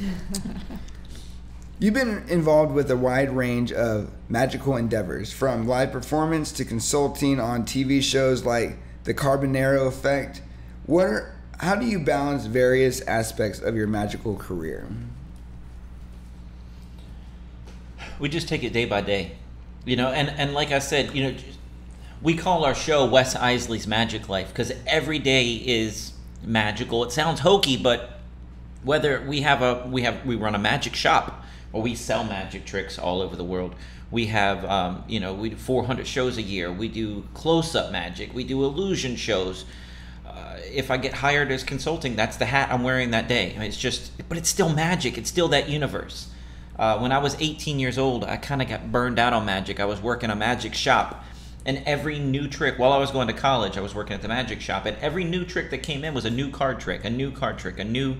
[LAUGHS] You've been involved with a wide range of magical endeavors, from live performance to consulting on TV shows like The Carbonaro Effect. What are, how do you balance various aspects of your magical career? we just take it day by day you know and and like i said you know we call our show wes Iseli's magic life because every day is magical it sounds hokey but whether we have a we have we run a magic shop or we sell magic tricks all over the world we have um, you know we do 400 shows a year we do close-up magic we do illusion shows uh, if I get hired as consulting, that's the hat I'm wearing that day. It's just, but it's still magic. It's still that universe. Uh, when I was 18 years old, I kind of got burned out on magic. I was working a magic shop, and every new trick, while I was going to college, I was working at the magic shop, and every new trick that came in was a new card trick, a new card trick, a new.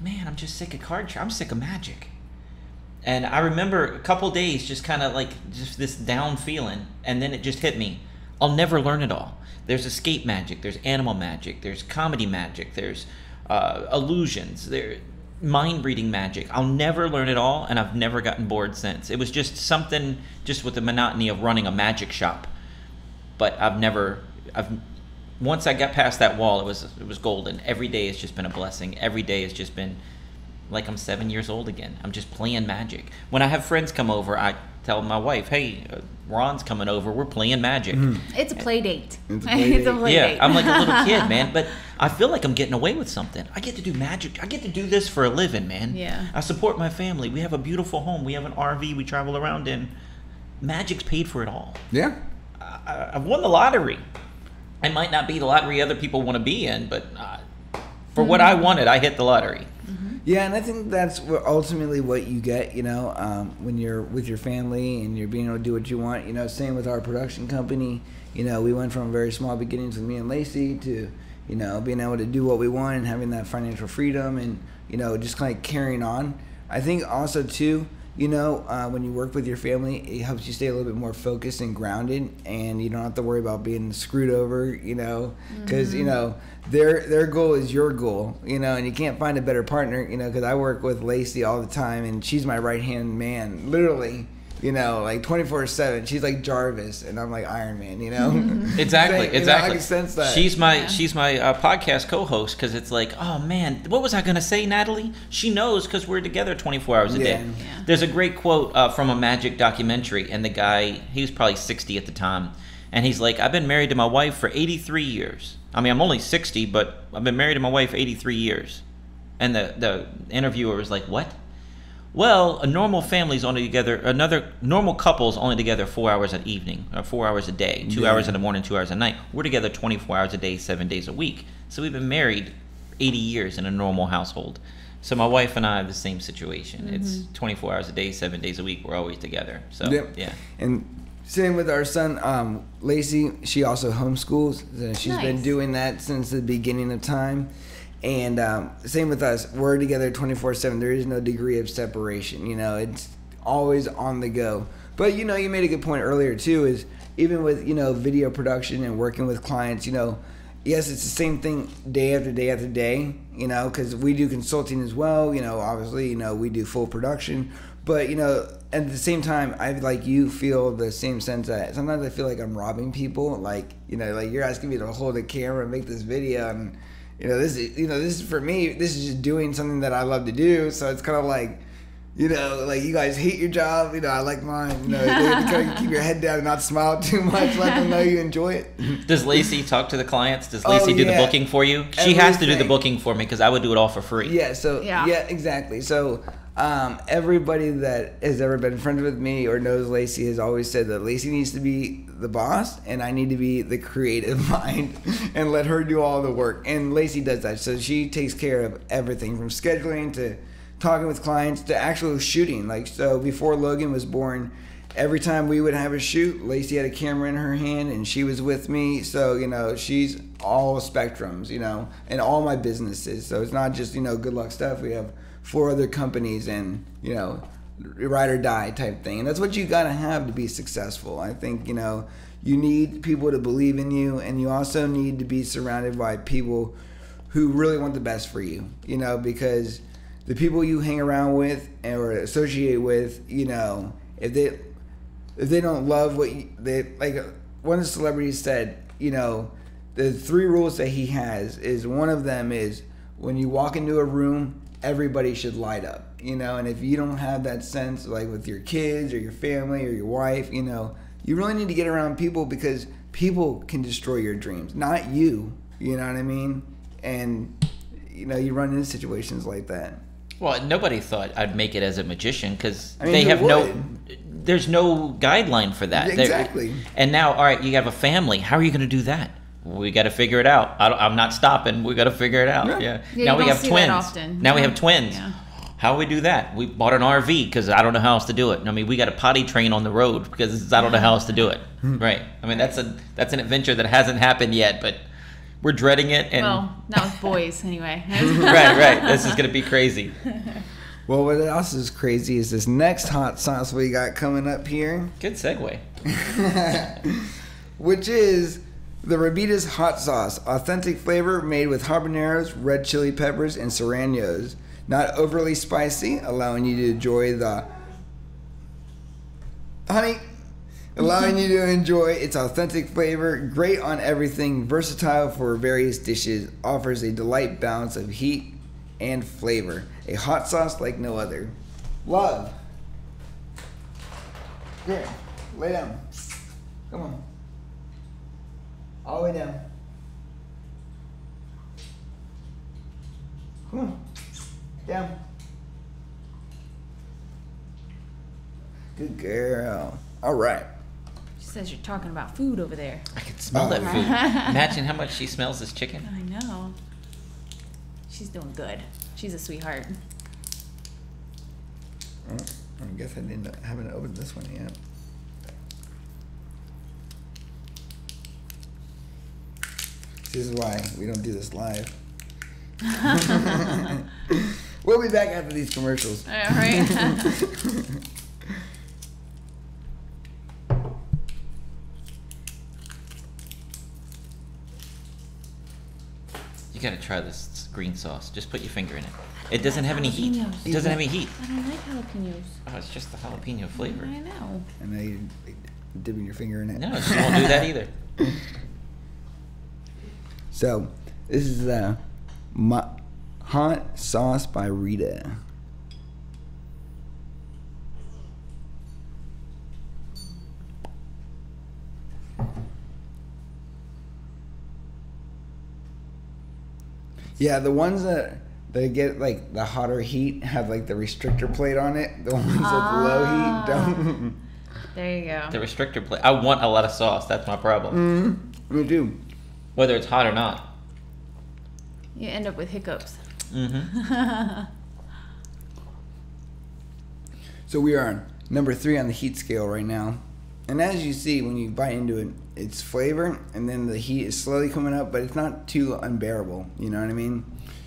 Man, I'm just sick of card trick. I'm sick of magic. And I remember a couple days just kind of like just this down feeling, and then it just hit me. I'll never learn it all. There's escape magic, there's animal magic, there's comedy magic, there's uh, illusions, there mind reading magic. I'll never learn it all, and I've never gotten bored since. It was just something, just with the monotony of running a magic shop. But I've never, I've once I got past that wall, it was it was golden. Every day has just been a blessing. Every day has just been like I'm seven years old again. I'm just playing magic. When I have friends come over, I tell my wife, "Hey, uh, Ron's coming over. We're playing magic." It's a play date. It's a [LAUGHS] play it's a date. play yeah, date. I'm like a little kid, [LAUGHS] man. But I feel like I'm getting away with something. I get to do magic. I get to do this for a living, man. Yeah. I support my family. We have a beautiful home. We have an RV we travel around in. Magic's paid for it all. Yeah. I, I've won the lottery. It might not be the lottery other people want to be in, but uh, for what I wanted, I hit the lottery. Yeah, and I think that's ultimately what you get, you know, um, when you're with your family and you're being able to do what you want. You know, same with our production company. You know, we went from very small beginnings with me and Lacey to, you know, being able to do what we want and having that financial freedom and, you know, just kind of carrying on. I think also, too, you know, uh, when you work with your family, it helps you stay a little bit more focused and grounded, and you don't have to worry about being screwed over, you know, because you know their their goal is your goal, you know, and you can't find a better partner, you know, because I work with Lacey all the time, and she's my right hand man, literally. You know, like twenty four seven. She's like Jarvis, and I'm like Iron Man. You know, [LAUGHS] [LAUGHS] Exactly, You know, exactly. I can sense that. She's my Yeah. she's my uh, podcast co-host because it's like, oh man, what was I gonna say, Natalie? She knows because we're together 24 hours a day. Yeah. Yeah. There's a great quote uh, from a magic documentary, and the guy he was probably 60 at the time, and he's like, I've been married to my wife for 83 years. I mean, I'm only 60, but I've been married to my wife 83 years. And the the interviewer was like, what? Well, a normal family's only together. Another normal couple's only together four hours an evening, or four hours a day, two Yeah. hours in the morning, two hours at night. We're together 24 hours a day, seven days a week. So we've been married 80 years in a normal household. So my wife and I have the same situation. It's 24 hours a day, seven days a week. We're always together. So Yep. yeah, And same with our son, um, Lacey. She also homeschools. Uh, She's been doing that since the beginning of time. And um, same with us. We're together 24 7. There is no degree of separation. You know, it's always on the go. But, you know, you made a good point earlier, too, is even with, you know, video production and working with clients, you know, yes, it's the same thing day after day after day, you know, because we do consulting as well. You know, obviously, you know, we do full production. But, you know, at the same time, I like you feel the same sense that sometimes I feel like I'm robbing people. Like, you know, like you're asking me to hold a camera and make this video and you know, this is you know, this is for me. This is just doing something that I love to do. So it's kind of like, you know, like you guys hate your job. You know, I like mine. You know, you kind of keep your head down and not smile [LAUGHS] too much. Let them know you enjoy it. Does Lacey talk to the clients? Does Oh, Lacey do the booking for you? She has to do the booking for me because I would do it all for free. Yeah. So yeah, Yeah. exactly. So um, everybody that has ever been friends with me or knows Lacey has always said that Lacey needs to be the boss and I need to be the creative [LAUGHS] mind and let her do all the work. And Lacey does that. So she takes care of everything from scheduling to talking with clients to actual shooting. Like so before Logan was born, every time we would have a shoot, Lacey had a camera in her hand and she was with me. So, you know, she's all spectrums, you know, and all my businesses. So it's not just, you know, GoodLuckStef. We have four other companies and, you know, ride or die type thing. And that's what you got to have to be successful. I think, you know, you need people to believe in you and you also need to be surrounded by people who really want the best for you, you know, because the people you hang around with or associate with, you know, if they if they don't love what you, they like one of the celebrities said you know the three rules that he has is one of them is when you walk into a room everybody should light up you know and if you don't have that sense like with your kids or your family or your wife you know you really need to get around people because people can destroy your dreams not you you know what i mean and you know you run into situations like that Well, nobody thought I'd make it as a magician because I mean, they who have no. There's no guideline for that. They're- Exactly. and now, all right, you have a family. How are you going to do that? We got to figure it out. I don't, I'm not stopping. We got to figure it out. Yeah. Yeah. Yeah, now we have twins. often. Now we have twins. Yeah. How we do that? We bought an RV because I don't know how else to do it. I mean, we got a potty train on the road because I don't know how else to do it. Hmm. right. I mean, that's a that's an adventure that hasn't happened yet, but we're dreading it. And Well, not with boys anyway. [LAUGHS] right, right. This is gonna be crazy. well what else is crazy is this next hot sauce we got coming up here Good segue. [LAUGHS] which is the Rabita's hot sauce, authentic flavor made with habaneros, red chili peppers, and serranos. Not overly spicy, allowing you to enjoy the honey, allowing you to enjoy its authentic flavor. Great on everything, versatile for various dishes, offers a delight balance of heat and flavor. A hot sauce like no other. Love. Here, lay down. Come on. All the way down. Come on. Down. Good girl. All right. She says you're talking about food over there. I can smell that food. [LAUGHS] Imagine how much she smells this chicken. I know. She's doing good. She's a sweetheart. Oh, I guess I didn't haven't opened this one yet. This is why we don't do this live. [LAUGHS] [LAUGHS] we'll be back after these commercials. All right. [LAUGHS] You gotta try this green sauce. Just put your finger in it. It doesn't have any heat. Jalapenos. It doesn't have any heat. I don't like jalapenos. Oh, it's just the jalapeno flavor. I know. I know you dipping your finger in it. No, she won't do that either. [LAUGHS] So, this is uh, the ma- hot sauce by Rita. Yeah, the ones that they get like the hotter heat have like the restrictor plate on it. The ones with low heat don't. There you go. The restrictor plate. I want a lot of sauce. That's my problem. mm, me too. Whether it's hot or not. You end up with hiccups. Mm-hmm. [LAUGHS] So we are on number three on the heat scale right now. And as you see, when you bite into it, it's flavor, and then the heat is slowly coming up, but it's not too unbearable. You know what I mean?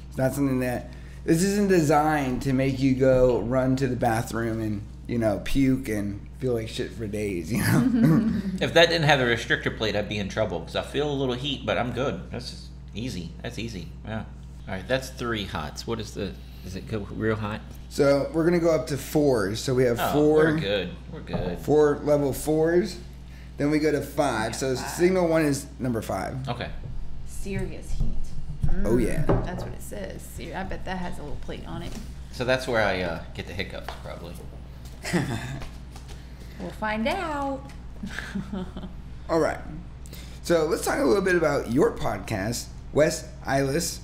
It's not something that this isn't designed to make you go run to the bathroom and you know puke and feel like shit for days. You know. [LAUGHS] If that didn't have the restrictor plate, I'd be in trouble because I feel a little heat, but I'm good. That's easy. That's easy. Yeah. All right, that's three hots. What is the? Is it go real hot? so we're gonna go up to fours. So we have Oh, 4 we're good. We're good. four level fours. Then we go to five. So signal one is number five. Okay. Serious heat. Oh yeah. That's what it says. I bet that has a little plate on it. So that's where I uh, get the hiccups, probably. [LAUGHS] We'll find out. All right. So let's talk a little bit about your podcast, Wes Eilis.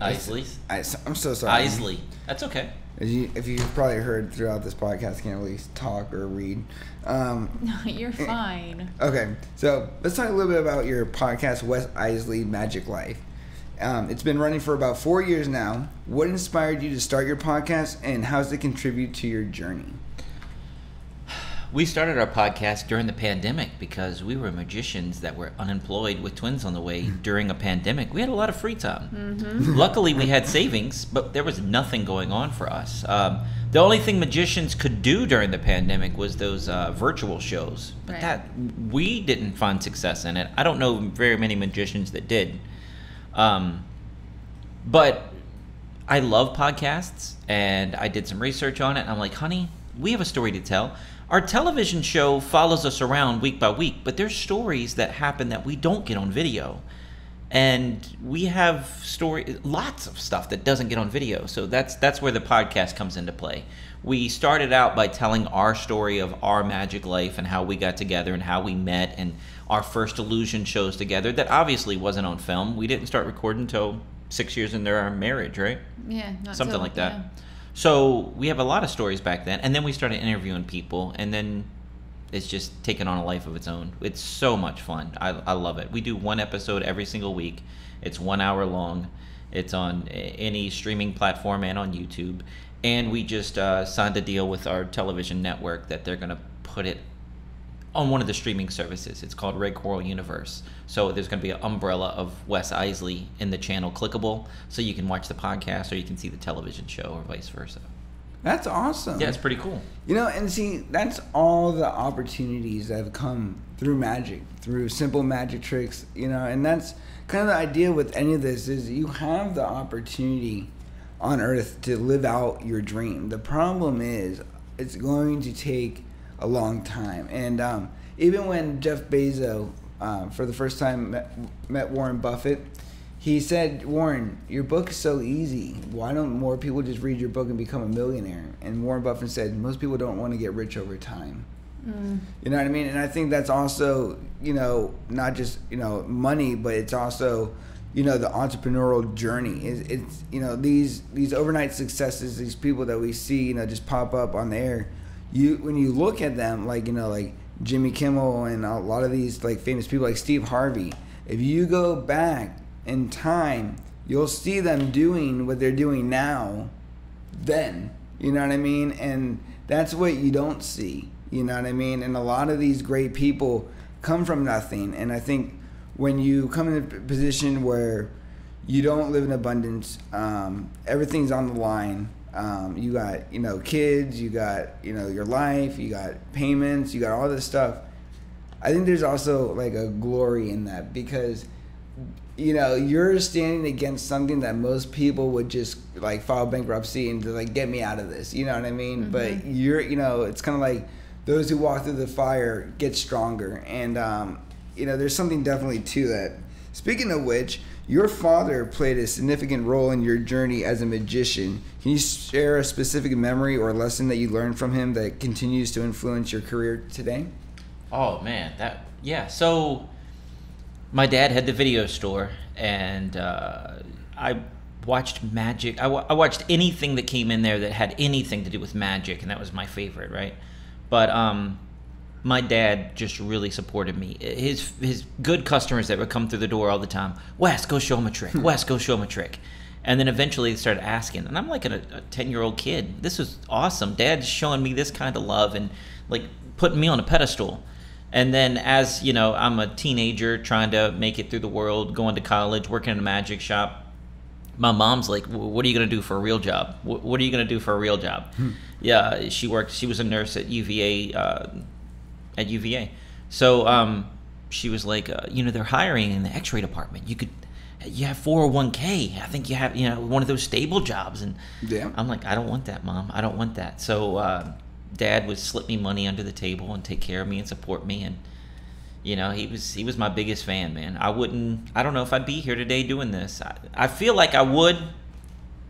Iseli's. I, am so sorry. Iseli. That's okay. As you, if you've probably heard throughout this podcast, can't really talk or read. Um, [LAUGHS] You're fine. okay, so let's talk a little bit about your podcast, Wes Isley Magic Life. Um, it's been running for about four years now. What inspired you to start your podcast, and how does it contribute to your journey? We started our podcast during the pandemic because we were magicians that were unemployed with twins on the way during a pandemic. We had a lot of free time. Luckily, we had [LAUGHS] savings, but there was nothing going on for us. Um, the only thing magicians could do during the pandemic was those uh, virtual shows, but Right. that we didn't find success in it. I don't know very many magicians that did. Um, but I love podcasts and I did some research on it. And I'm like, honey, we have a story to tell. Our television show follows us around week by week, but there's stories that happen that we don't get on video. And we have story lots of stuff that doesn't get on video. So that's that's where the podcast comes into play. We started out by telling our story of our magic life and how we got together and how we met and our first illusion shows together that obviously wasn't on film. We didn't start recording until 6 years into our marriage, right? Yeah, not something till- like that. yeah. So we have a lot of stories back then, and then we started interviewing people, and then it's just taken on a life of its own. It's so much fun. I, I love it. We do one episode every single week. It's one hour long. It's on any streaming platform and on YouTube. And we just uh, signed a deal with our television network that they're going to put it on one of the streaming services. It's called Red Coral Universe. So there's going to be an umbrella of Wes Iseli in the channel clickable, so you can watch the podcast or you can see the television show or vice versa. That's awesome. Yeah, it's pretty cool. You know, and see, that's all the opportunities that have come through magic, through simple magic tricks, you know, and that's kind of the idea with any of this is you have the opportunity on earth to live out your dream. The problem is it's going to take a long time. And um, even when Jeff Bezos, uh, for the first time, met, met Warren Buffett, he said, Warren, your book is so easy. Why don't more people just read your book and become a millionaire? And Warren Buffett said, most people don't want to get rich over time. You know what I mean? And I think that's also, you know, not just, you know, money, but it's also, you know, the entrepreneurial journey. It's, it's you know, these these overnight successes, these people that we see, you know, just pop up on the air. You when you look at them, like, you know, like Jimmy Kimmel and a lot of these like famous people like Steve Harvey, if you go back in time, you'll see them doing what they're doing now then. You know what I mean? And that's what you don't see. You know what I mean? And a lot of these great people come from nothing. And I think when you come in a position where you don't live in abundance, um, everything's on the line. Um, you got, you know, kids, you got, you know, your life, you got payments, you got all this stuff. I think there's also like a glory in that because you know you're standing against something that most people would just like file bankruptcy and to like get me out of this you know what i mean? But you're you know it's kind of like those who walk through the fire get stronger. And um, you know there's something definitely to that. Speaking of which your father played a significant role in your journey as a magician can you share a specific memory or lesson that you learned from him that continues to influence your career today Oh man, that yeah. So my dad had the video store, and uh, I watched magic. I, I watched anything that came in there that had anything to do with magic, and that was my favorite, right? But um, my dad just really supported me. His his good customers that would come through the door all the time. Wes, go show him a trick. Wes, go show him a trick. And then eventually they started asking, and I'm like a ten year old kid. This was awesome. Dad's showing me this kind of love and like putting me on a pedestal. And then as you know, I'm a teenager trying to make it through the world, going to college, working in a magic shop. my mom's like, "What are you gonna do for a real job? What are you gonna do for a real job?" Yeah, she worked. She was a nurse at UVA. Uh, at UVA, so um, she was like, uh, "You know, they're hiring in the X-ray department. You could." You have 401k. I think you have, you know, one of those stable jobs. And Yeah. I'm like, I don't want that, mom. I don't want that. So, uh, dad would slip me money under the table and take care of me and support me. And, you know, he was he was my biggest fan, man. I wouldn't. I don't know if I'd be here today doing this. I, I feel like I would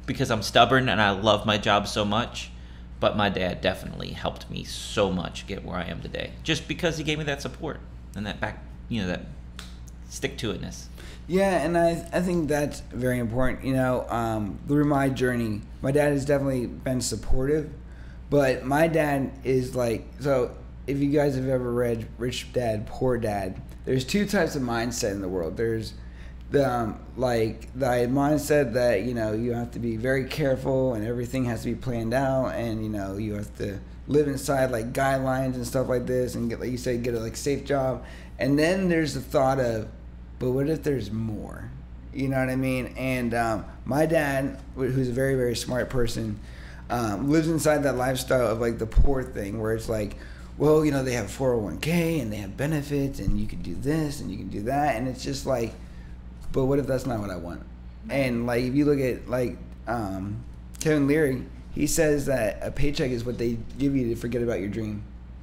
because I'm stubborn and I love my job so much. But my dad definitely helped me so much get where I am today, just because he gave me that support and that back, you know, that stick to itness. Yeah, and I I think that's very important. You know, um, through my journey, my dad has definitely been supportive, but my dad is like so. If you guys have ever read Rich Dad Poor Dad, there's two types of mindset in the world. There's the um, like the mindset that you know you have to be very careful and everything has to be planned out, and you know you have to live inside like guidelines and stuff like this, and get like you say get a like safe job. And then there's the thought of but what if there's more? You know what I mean? And um, my dad, who's a very very smart person, um, lives inside that lifestyle of like the poor thing, where it's like, well, you know, they have 401k and they have benefits, and you can do this and you can do that, and it's just like, but what if that's not what I want? And like if you look at like um, Kevin Leary, he says that a paycheck is what they give you to forget about your dream.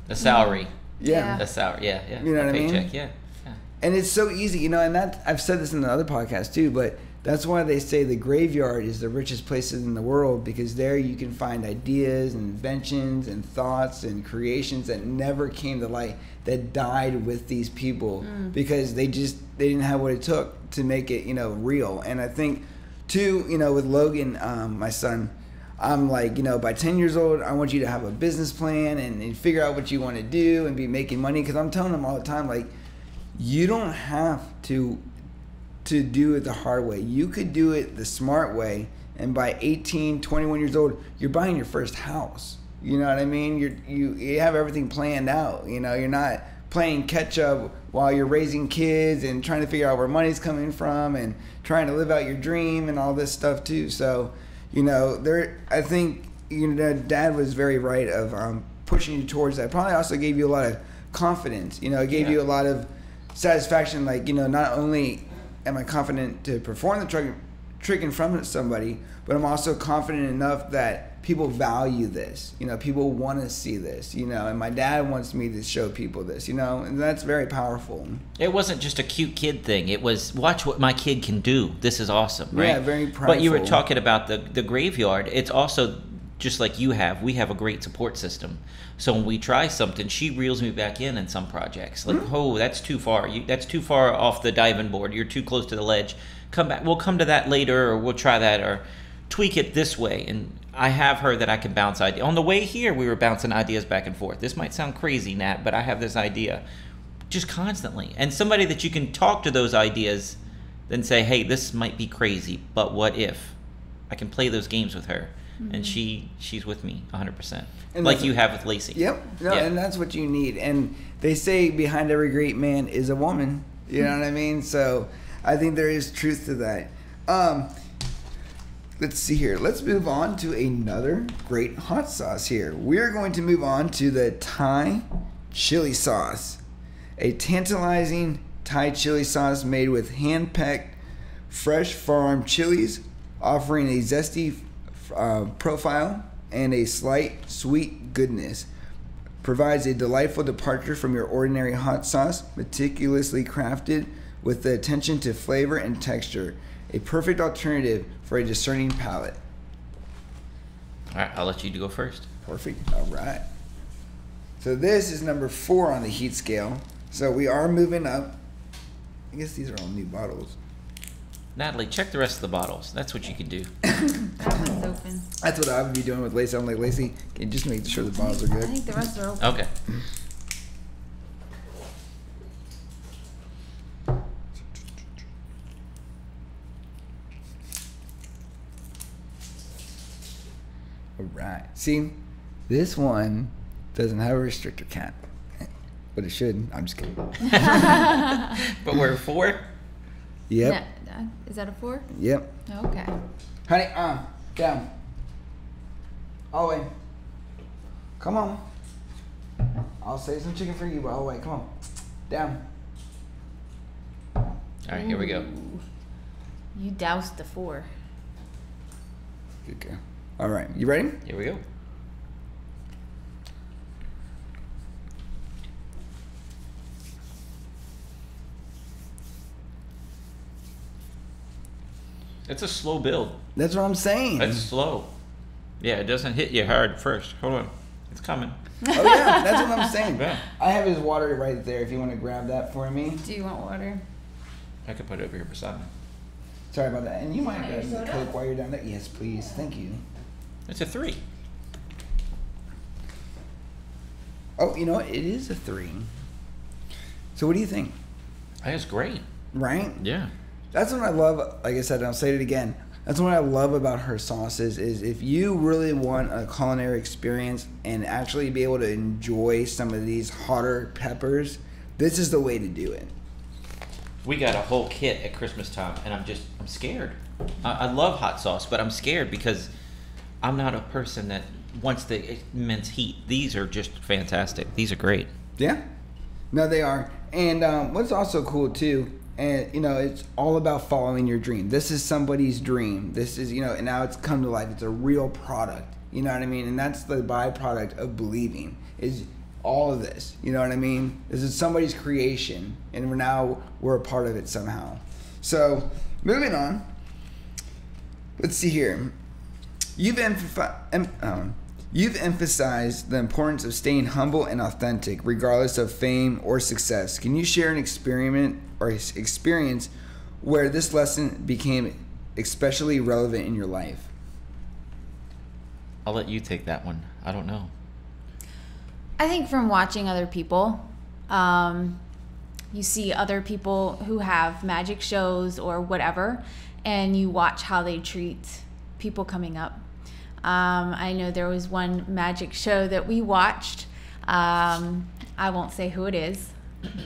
A salary. Yeah. A salary. Yeah, yeah. You know a what I mean? paycheck, Yeah. yeah. and it's so easy, you know. And that I've said this in the other podcast too, but that's why they say the graveyard is the richest places in the world because there you can find ideas and inventions and thoughts and creations that never came to light that died with these people because they just they didn't have what it took to make it you know real. And I think too, you know, with Logan, um, my son. I'm like, you know, by 10 years old, I want you to have a business plan and, and figure out what you want to do and be making money. Because I'm telling them all the time, like, you don't have to to do it the hard way. You could do it the smart way and by 18, 21 years old, you're buying your first house. You know what I mean? You're you you have everything planned out. You know, you're not playing catch up while you're raising kids and trying to figure out where money's coming from and trying to live out your dream and all this stuff too. So, you know, there I think you know dad was very right of um, pushing you towards that. Probably also gave you a lot of confidence. You know, it gave Yeah. you a lot of satisfaction. Like you know, not only am I confident to perform the trick, trick in front of somebody, but I'm also confident enough that people value this. You know, people want to see this. You know, and my dad wants me to show people this. You know, and that's very powerful. It wasn't just a cute kid thing. It was watch what my kid can do. This is awesome, right? Yeah, very But you were talking about the the graveyard. It's also just like you have. We have a great support system. So when we try something, she reels me back in in some projects. Like, Hmm. oh, that's too far. You, that's too far off the diving board. You're too close to the ledge. Come back. We'll come to that later, or we'll try that, or tweak it this way. And I have her that I can bounce ideas. On the way here, we were bouncing ideas back and forth. This might sound crazy, Nat, but I have this idea just constantly. And somebody that you can talk to those ideas, then say, hey, this might be crazy, but what if? I can play those games with her. And she she's with me 100%. And like you have with Lacey. Yep. No, Yeah. and that's what you need. And they say behind every great man is a woman. You know what I mean? So I think there is truth to that. Um, let's see here. Let's move on to another great hot sauce here. We're going to move on to the Thai chili sauce, a tantalizing Thai chili sauce made with hand-packed fresh farm chilies, offering a zesty uh, profile and a slight sweet goodness. Provides a delightful departure from your ordinary hot sauce, meticulously crafted with the attention to flavor and texture. A perfect alternative for a discerning palate. All right, I'll let you go first. Perfect. All right. So this is number four on the heat scale. So we are moving up. I guess these are all new bottles. Natalie, check the rest of the bottles. That's what you can do. [COUGHS] That one's open. That's what I would be doing with Lacey. I'm like, Lacey, can you just make sure the bottles are good? I good? think the rest are open. Okay. All right. See, this one doesn't have a restrictor cap, but it should. I'm just kidding. [LAUGHS] [LAUGHS] But we're four? Yep. No, uh, is that a four? Yep. Okay. Honey, uh, down. All the way. Come on. I'll save some chicken for you, but all the way. Come on. Down. All right, here we go. You doused the four. Good girl. All right. You ready? Here we go. It's a slow build. That's what I'm saying. It's slow. Yeah, it doesn't hit you hard first. Hold on. It's coming. oh yeah, that's what I'm saying. Yeah. I have his water right there. If you want to grab that for me. Do you want water? I could put it over here beside me. Sorry about that. And you might Want grab the coke while you're down there. Yes, please. Thank you. It's a three. Oh, you know what? It is a three. So what do you think? That's great. Right? Yeah. That's what I love. Like I said, I'll say it again. That's what I love about her sauces is if you really want a culinary experience and actually be able to enjoy some of these hotter peppers, this is the way to do it. We got a whole kit at Christmas time, and I'm just I'm scared. I, I love hot sauce, but I'm scared because I'm not a person that wants the immense heat. These are just fantastic. These are great. Yeah. No, they are. And um, what's also cool too, and you know, it's all about following your dream. This is somebody's dream. This is you know, and now it's come to life. It's a real product. You know what I mean? And that's the byproduct of believing is all of this. You know what I mean? This is somebody's creation, and we're now we're a part of it somehow. So, moving on. Let's see here. You've emph- em- um, you've emphasized the importance of staying humble and authentic, regardless of fame or success. Can you share an experiment or experience where this lesson became especially relevant in your life? I'll let you take that one. I don't know. I think from watching other people, um, you see other people who have magic shows or whatever, and you watch how they treat people coming up. Um, I know there was one magic show that we watched. Um, I won't say who it is,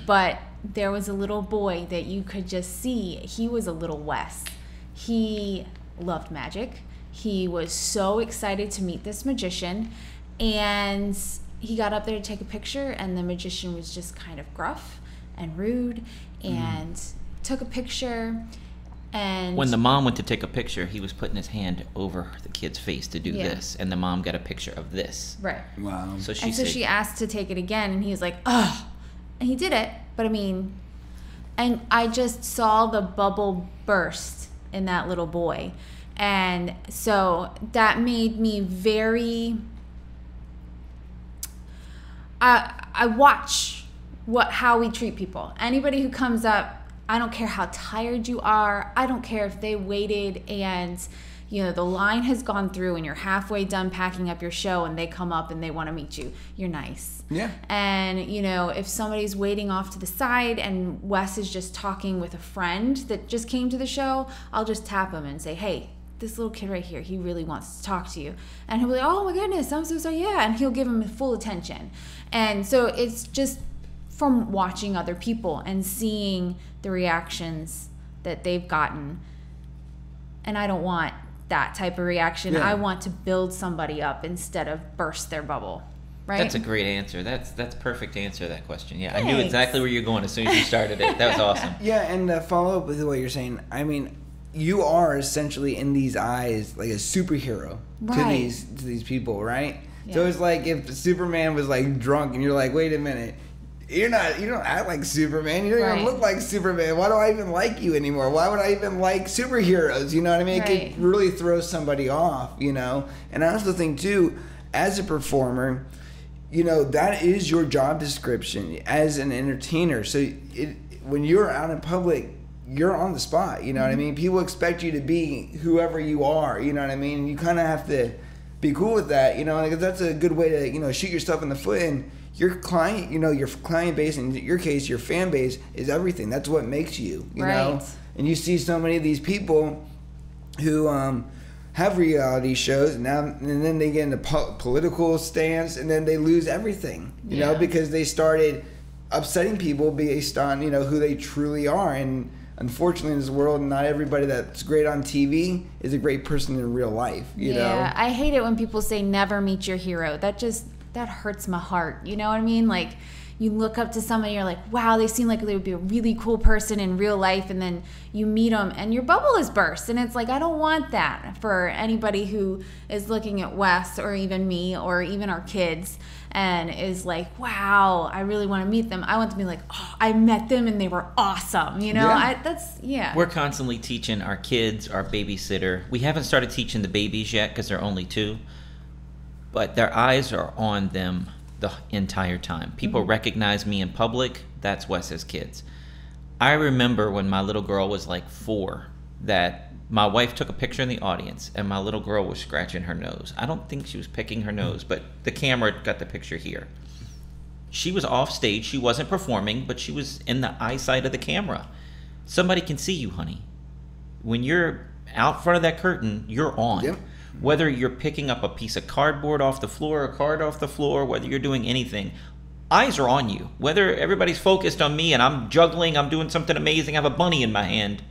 but there was a little boy that you could just see. He was a little Wes. He loved magic. He was so excited to meet this magician, and he got up there to take a picture, and the magician was just kind of gruff and rude and took a picture. And When the mom went to take a picture, he was putting his hand over the kid's face to do Yeah. this, and the mom got a picture of this. right. Wow. So she and so said, she asked to take it again, and he was like, "Ugh," and he did it. But I mean, and I just saw the bubble burst in that little boy, and so that made me very. I I watch what how we treat people. Anybody who comes up, I don't care how tired you are. I don't care if they waited and you know the line has gone through and you're halfway done packing up your show and they come up and they want to meet you. You're nice. Yeah. And you know, if somebody's waiting off to the side and Wes is just talking with a friend that just came to the show, I'll just tap him and say, "Hey, this little kid right here, he really wants to talk to you." And he'll be like, "Oh my goodness, I'm so sorry." Yeah, and he'll give him full attention. And so it's just from watching other people and seeing the reactions that they've gotten. And I don't want that type of reaction. Yeah. I want to build somebody up instead of burst their bubble. Right? That's a great answer. That's that's perfect answer to that question. Yeah, I knew exactly where you're going as soon as you started it. That was [LAUGHS] awesome. Yeah, and to follow up with what you're saying, I mean, you are essentially in these eyes like a superhero to these to these people, right? So it's like if Superman was like drunk and you're like, wait a minute, you're not, you don't act like Superman. You don't Right. even look like Superman. Why do I even like you anymore? Why would I even like superheroes? You know what I mean? It could really throw somebody off, you know. And I also think too, as a performer, you know that is your job description as an entertainer. So it, when you're out in public, you're on the spot. You know what I mm-hmm. mean? People expect you to be whoever you are. You know what I mean? You kind of have to be cool with that. You know, because that's a good way to you know shoot yourself in the foot. And your client, you know, your client base, in your case, your fan base is everything. That's what makes you. You know, and you see so many of these people who um, have reality shows and now and then they get into po- political stance and then they lose everything you know because they started upsetting people based on you know who they truly are and unfortunately in this world, not everybody that's great on TV is a great person in real life. You yeah, know. I hate it when people say never meet your hero. That just that hurts my heart. You know what I mean? Like you look up to somebody, you're like, wow, they seem like they would be a really cool person in real life, and then you meet them and your bubble is burst. And it's like, I don't want that for anybody who is looking at Wes or even me or even our kids and is like, wow, I really want to meet them. I want to be like, oh, I met them and they were awesome. You know, Yeah. I, that's, yeah. We're constantly teaching our kids, our babysitter. We haven't started teaching the babies yet because they're only two, but their eyes are on them the entire time. People mm-hmm. recognize me in public. That's Wes's kids. I remember when my little girl was like four that my wife took a picture in the audience and my little girl was scratching her nose. I don't think she was picking her nose, but the camera got the picture here. She was off stage. She wasn't performing, but she was in the eyesight of the camera. Somebody can see you, honey. When you're out front of that curtain, you're on. Yep. Whether you're picking up a piece of cardboard off the floor, a card off the floor, whether you're doing anything, eyes are on you. Whether everybody's focused on me and I'm juggling, I'm doing something amazing, I have a bunny in my hand,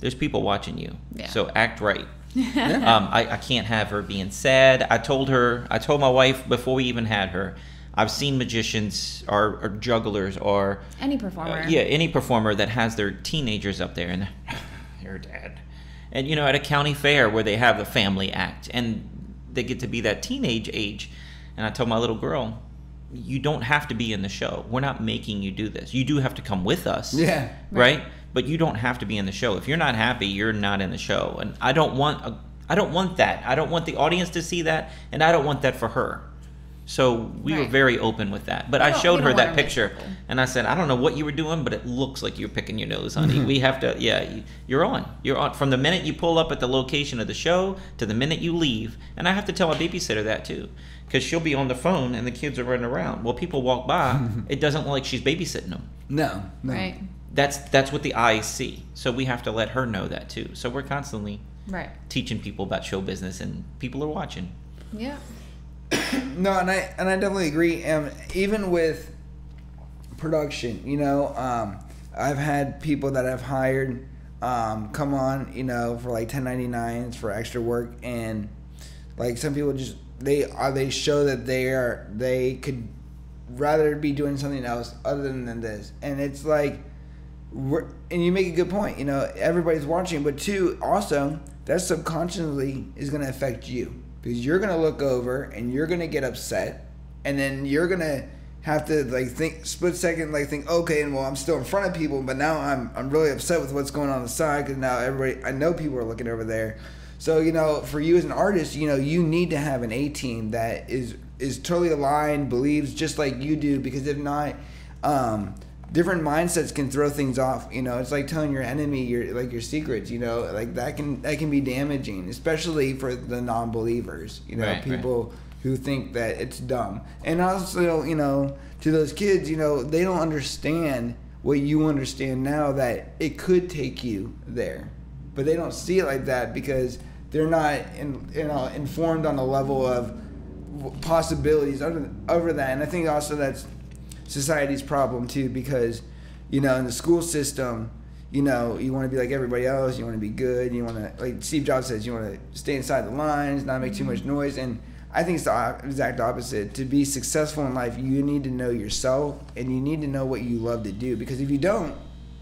there's people watching you. Yeah. So act right. [LAUGHS] Um, I, I can't have her being sad. I told her, I told my wife before we even had her, I've seen magicians or, or jugglers or Any performer. uh, yeah, any performer that has their teenagers up there and [LAUGHS] your dad. And you know, at a county fair where they have the family act and they get to be that teenage age. And I told my little girl, you don't have to be in the show. We're not making you do this. You do have to come with us. Yeah. Right? But you don't have to be in the show. If you're not happy, you're not in the show. And I don't want a, I don't want that. I don't want the audience to see that and I don't want that for her. So we were very open with that. But I showed her that picture and I said, I don't know what you were doing, but it looks like you're picking your nose, honey. Mm-hmm. we have to, yeah, you- you're on. You're on. From the minute you pull up at the location of the show to the minute you leave. And I have to tell my babysitter that too. Because she'll be on the phone and the kids are running around. Well, people walk by, [LAUGHS] it doesn't look like she's babysitting them. No. No. Right. That's, that's what the eyes see. So we have to let her know that too. So we're constantly Right. teaching people about show business and people are watching. Yeah. No, and I and I definitely agree. And even with production, you know, um, I've had people that I've hired um, come on, you know, for like 1099s for extra work, and like some people just they are they show that they are they could rather be doing something else other than this, and it's like. And you make a good point. You know, everybody's watching, but two, also that subconsciously is going to affect you because you're going to look over and you're going to get upset, and then you're going to have to like think split second, like think, okay, and well, I'm still in front of people, but now I'm I'm really upset with what's going on, on the side because now everybody, I know people are looking over there. So you know, for you as an artist, you know, you need to have an A team that is is totally aligned, believes just like you do, because if not. Um, different mindsets can throw things off you know? It's like telling your enemy your like your secrets you know? Like that can that can be damaging especially for the non-believers you know? Right, right. people who think that it's dumb. And also you know to those kids you know they don't understand what you understand now that it could take you there. But they don't see it like that because they're not in, you know informed on the level of possibilities over, over that and i think also that's society's problem too because you know in the school system you know you want to be like everybody else you want to be good you want to like steve jobs says you want to stay inside the lines not make too much mm-hmm. noise and i think it's the exact opposite. To be successful in life you need to know yourself and you need to know what you love to do because if you don't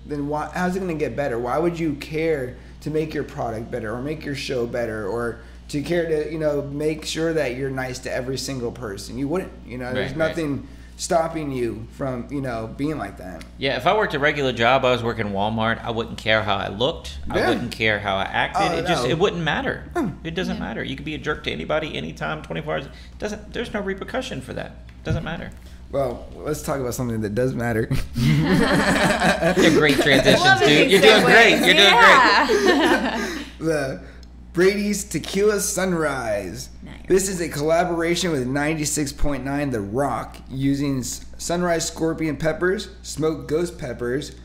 then why, how's it going to get better? Why would you care to make your product better or make your show better or to care to you know make sure that you're nice to every single person? You wouldn't you know there's nothing right. Nothing stopping you from you know being like that Yeah, if I worked a regular job, I was working Walmart, I wouldn't care how I looked. I wouldn't care how I acted. Oh, it just it wouldn't matter. Hmm. It doesn't Yeah. matter. You could be a jerk to anybody anytime, 24 hours. Doesn't there's no repercussion for that. Doesn't matter. well let's talk about something that does matter [LAUGHS] [LAUGHS] You're great transitions, dude. You're doing great. You're doing great. [LAUGHS] the Brady's Tequila Sunrise. This is a collaboration with 96.9 The Rock using Sunrise Scorpion peppers, smoked ghost peppers,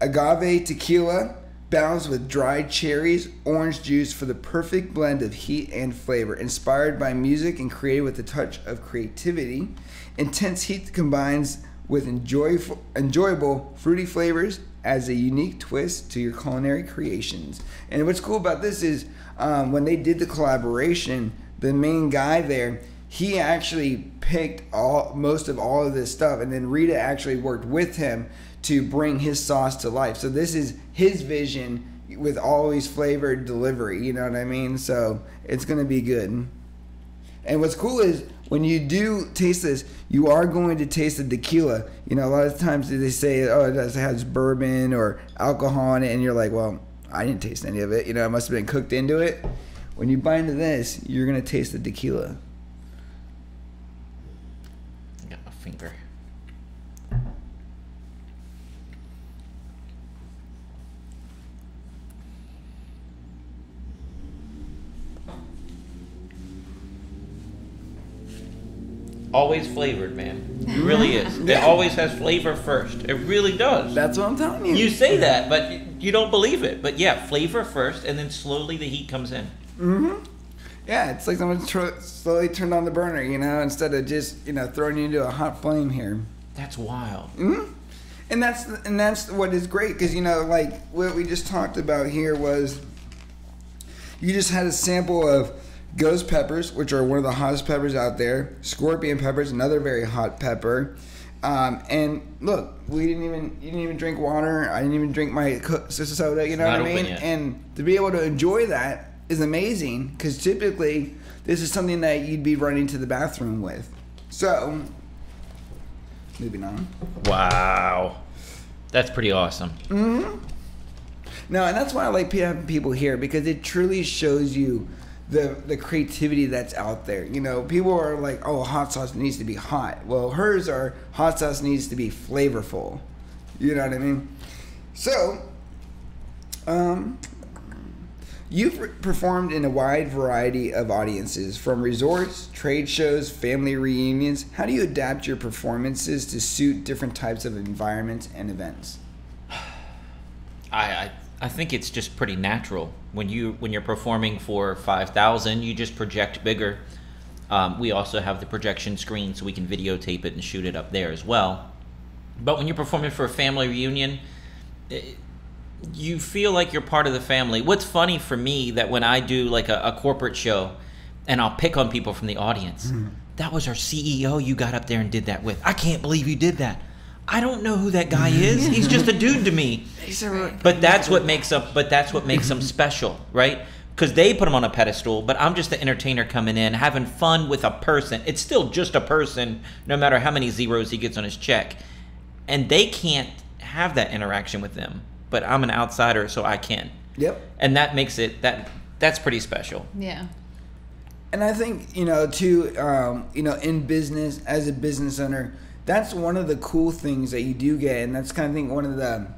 agave tequila, balanced with dried cherries, orange juice for the perfect blend of heat and flavor. Inspired by music and created with a touch of creativity. Intense heat combines with enjoyable, enjoyable fruity flavors as a unique twist to your culinary creations. And what's cool about this is um, when they did the collaboration, the main guy there, he actually picked all most of all of this stuff, and then Rita actually worked with him to bring his sauce to life. So this is his vision with always flavored delivery. You know what I mean? So it's gonna be good. And what's cool is when you do taste this, you are going to taste the tequila. You know, a lot of times they say, "Oh, it has bourbon or alcohol in it," and you're like, "Well, I didn't taste any of it. You know, it must have been cooked into it." When you bite into this, you're gonna taste the tequila. Got my finger. Always flavored, man. It really [LAUGHS] is. It always has flavor first. It really does. That's what I'm telling you. You say that, but you don't believe it. But yeah, flavor first, and then slowly the heat comes in. Yeah, it's like someone tr- slowly turned on the burner. You know, instead of just you know throwing you into a hot flame here. That's wild. Mhm. and that's and that's what is great because you know like what we just talked about here was you just had a sample of ghost peppers which are one of the hottest peppers out there scorpion peppers another very hot pepper um, and look we didn't even you didn't even drink water i didn't even drink my soda you know Not what i mean yet. and to be able to enjoy that is amazing because typically this is something that you'd be running to the bathroom with so moving on Wow. That's pretty awesome. No, and that's why I like having people here because it truly shows you the the creativity that's out there. You know, people are like, "Oh, hot sauce needs to be hot." Well, hers are hot sauce needs to be flavorful. You know what I mean? So, um, you've performed in a wide variety of audiences, from resorts, trade shows, family reunions. How do you adapt your performances to suit different types of environments and events? [SIGHS] I, I I think it's just pretty natural when you when you're performing for five thousand, you just project bigger. Um, we also have the projection screen, so we can videotape it and shoot it up there as well. But when you're performing for a family reunion, eh, you feel like you're part of the family. What's funny for me that when I do like a, a corporate show, and I'll pick on people from the audience. Mm-hmm. That was our CEO you got up there and did that with. I can't believe you did that. I don't know who that guy mm-hmm. is. He's just a dude to me. [LAUGHS] But that's what makes up. But that's what makes them special, right? Because they put him on a pedestal. But I'm just the entertainer coming in, having fun with a person. It's still just a person, no matter how many zeros he gets on his check, and they can't have that interaction with them. But I'm an outsider, so I can, Yep. and that makes it that that's pretty special. Yeah. And I think you know, too, um, you know, in business as a business owner, that's one of the cool things that you do get, and that's kind of think one of the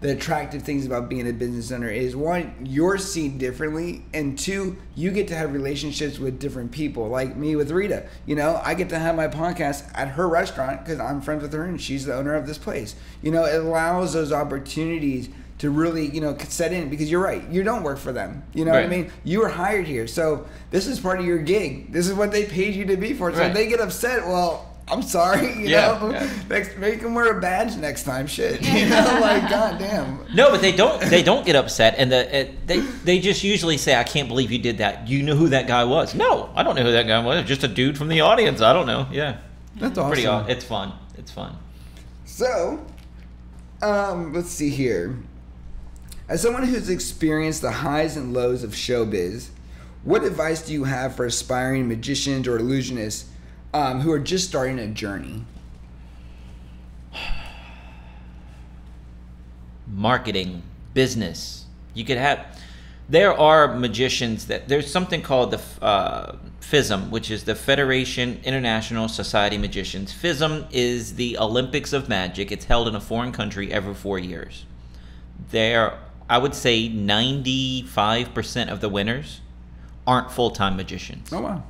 the attractive things about being a business owner is one, you're seen differently, and two, you get to have relationships with different people. Like me with Rita, you know, I get to have my podcast at her restaurant because I'm friends with her and she's the owner of this place. You know, it allows those opportunities to really, you know, set in because you're right. You don't work for them. You know what I mean? You were hired here, so this is part of your gig. This is what they paid you to be for. So Right. if they get upset, well, I'm sorry. [LAUGHS] You Yeah, know, yeah. Next, make them wear a badge next time. Shit, [LAUGHS] you know, [LAUGHS] like goddamn. No, but they don't. They don't get upset, and the it, they they just usually say, "I can't believe you did that." You know who that guy was? No, I don't know who that guy was. Just a dude from the audience. I don't know. Yeah, That's awesome. pretty. Aw- it's fun. It's fun. So, um, let's see here. As someone who's experienced the highs and lows of showbiz, what advice do you have for aspiring magicians or illusionists um, who are just starting a journey? marketing, business. You could have. There are magicians that there's something called the uh, FISM, which is the Federation International Society of Magicians. FISM is the Olympics of magic. It's held in a foreign country every four years. There, I would say, 95% of the winners aren't full-time magicians Oh wow.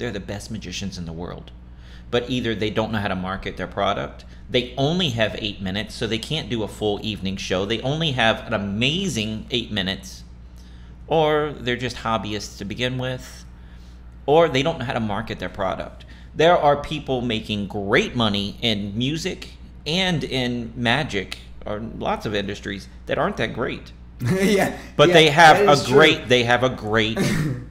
They're the best magicians in the world. But either they don't know how to market their product, they only have eight minutes, so they can't do a full evening show. They only have an amazing eight minutes, or they're just hobbyists to begin with, or they don't know how to market their product. There are people making great money in music and in magic, or lots of industries that aren't that great. [LAUGHS] yeah, But yeah, they have a true. great they have a great [LAUGHS]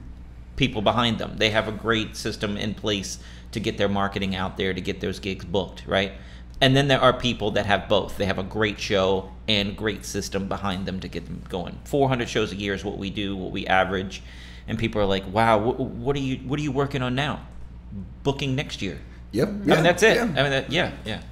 people behind them. They have a great system in place to get their marketing out there to get those gigs booked, right? And then there are people that have both. They have a great show and great system behind them to get them going. 400 shows a year is what we do, what we average, and people are like, "Wow, what, what are you what are you working on now? Booking next year?" Yep. I mean, that's it. yeah. I mean, that, yeah, yeah.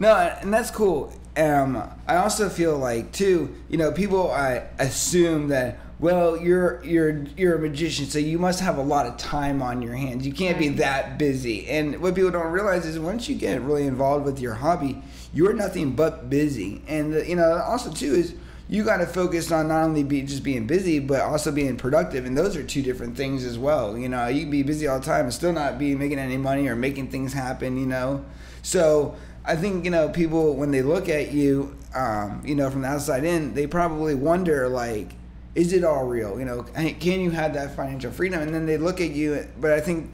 No, and that's cool. Um, I also feel like too, you know, people I assume that well, you're you're you're a magician, so you must have a lot of time on your hands. You can't be that busy. And what people don't realize is once you get really involved with your hobby, you're nothing but busy. And you know, also too is you got to focus on not only be just being busy, but also being productive. And those are two different things as well. You know, you can be busy all the time and still not be making any money or making things happen. You know, so I think you know people when they look at you, um, you know, from the outside in, they probably wonder like, is it all real? You know, can you have that financial freedom? And then they look at you, but I think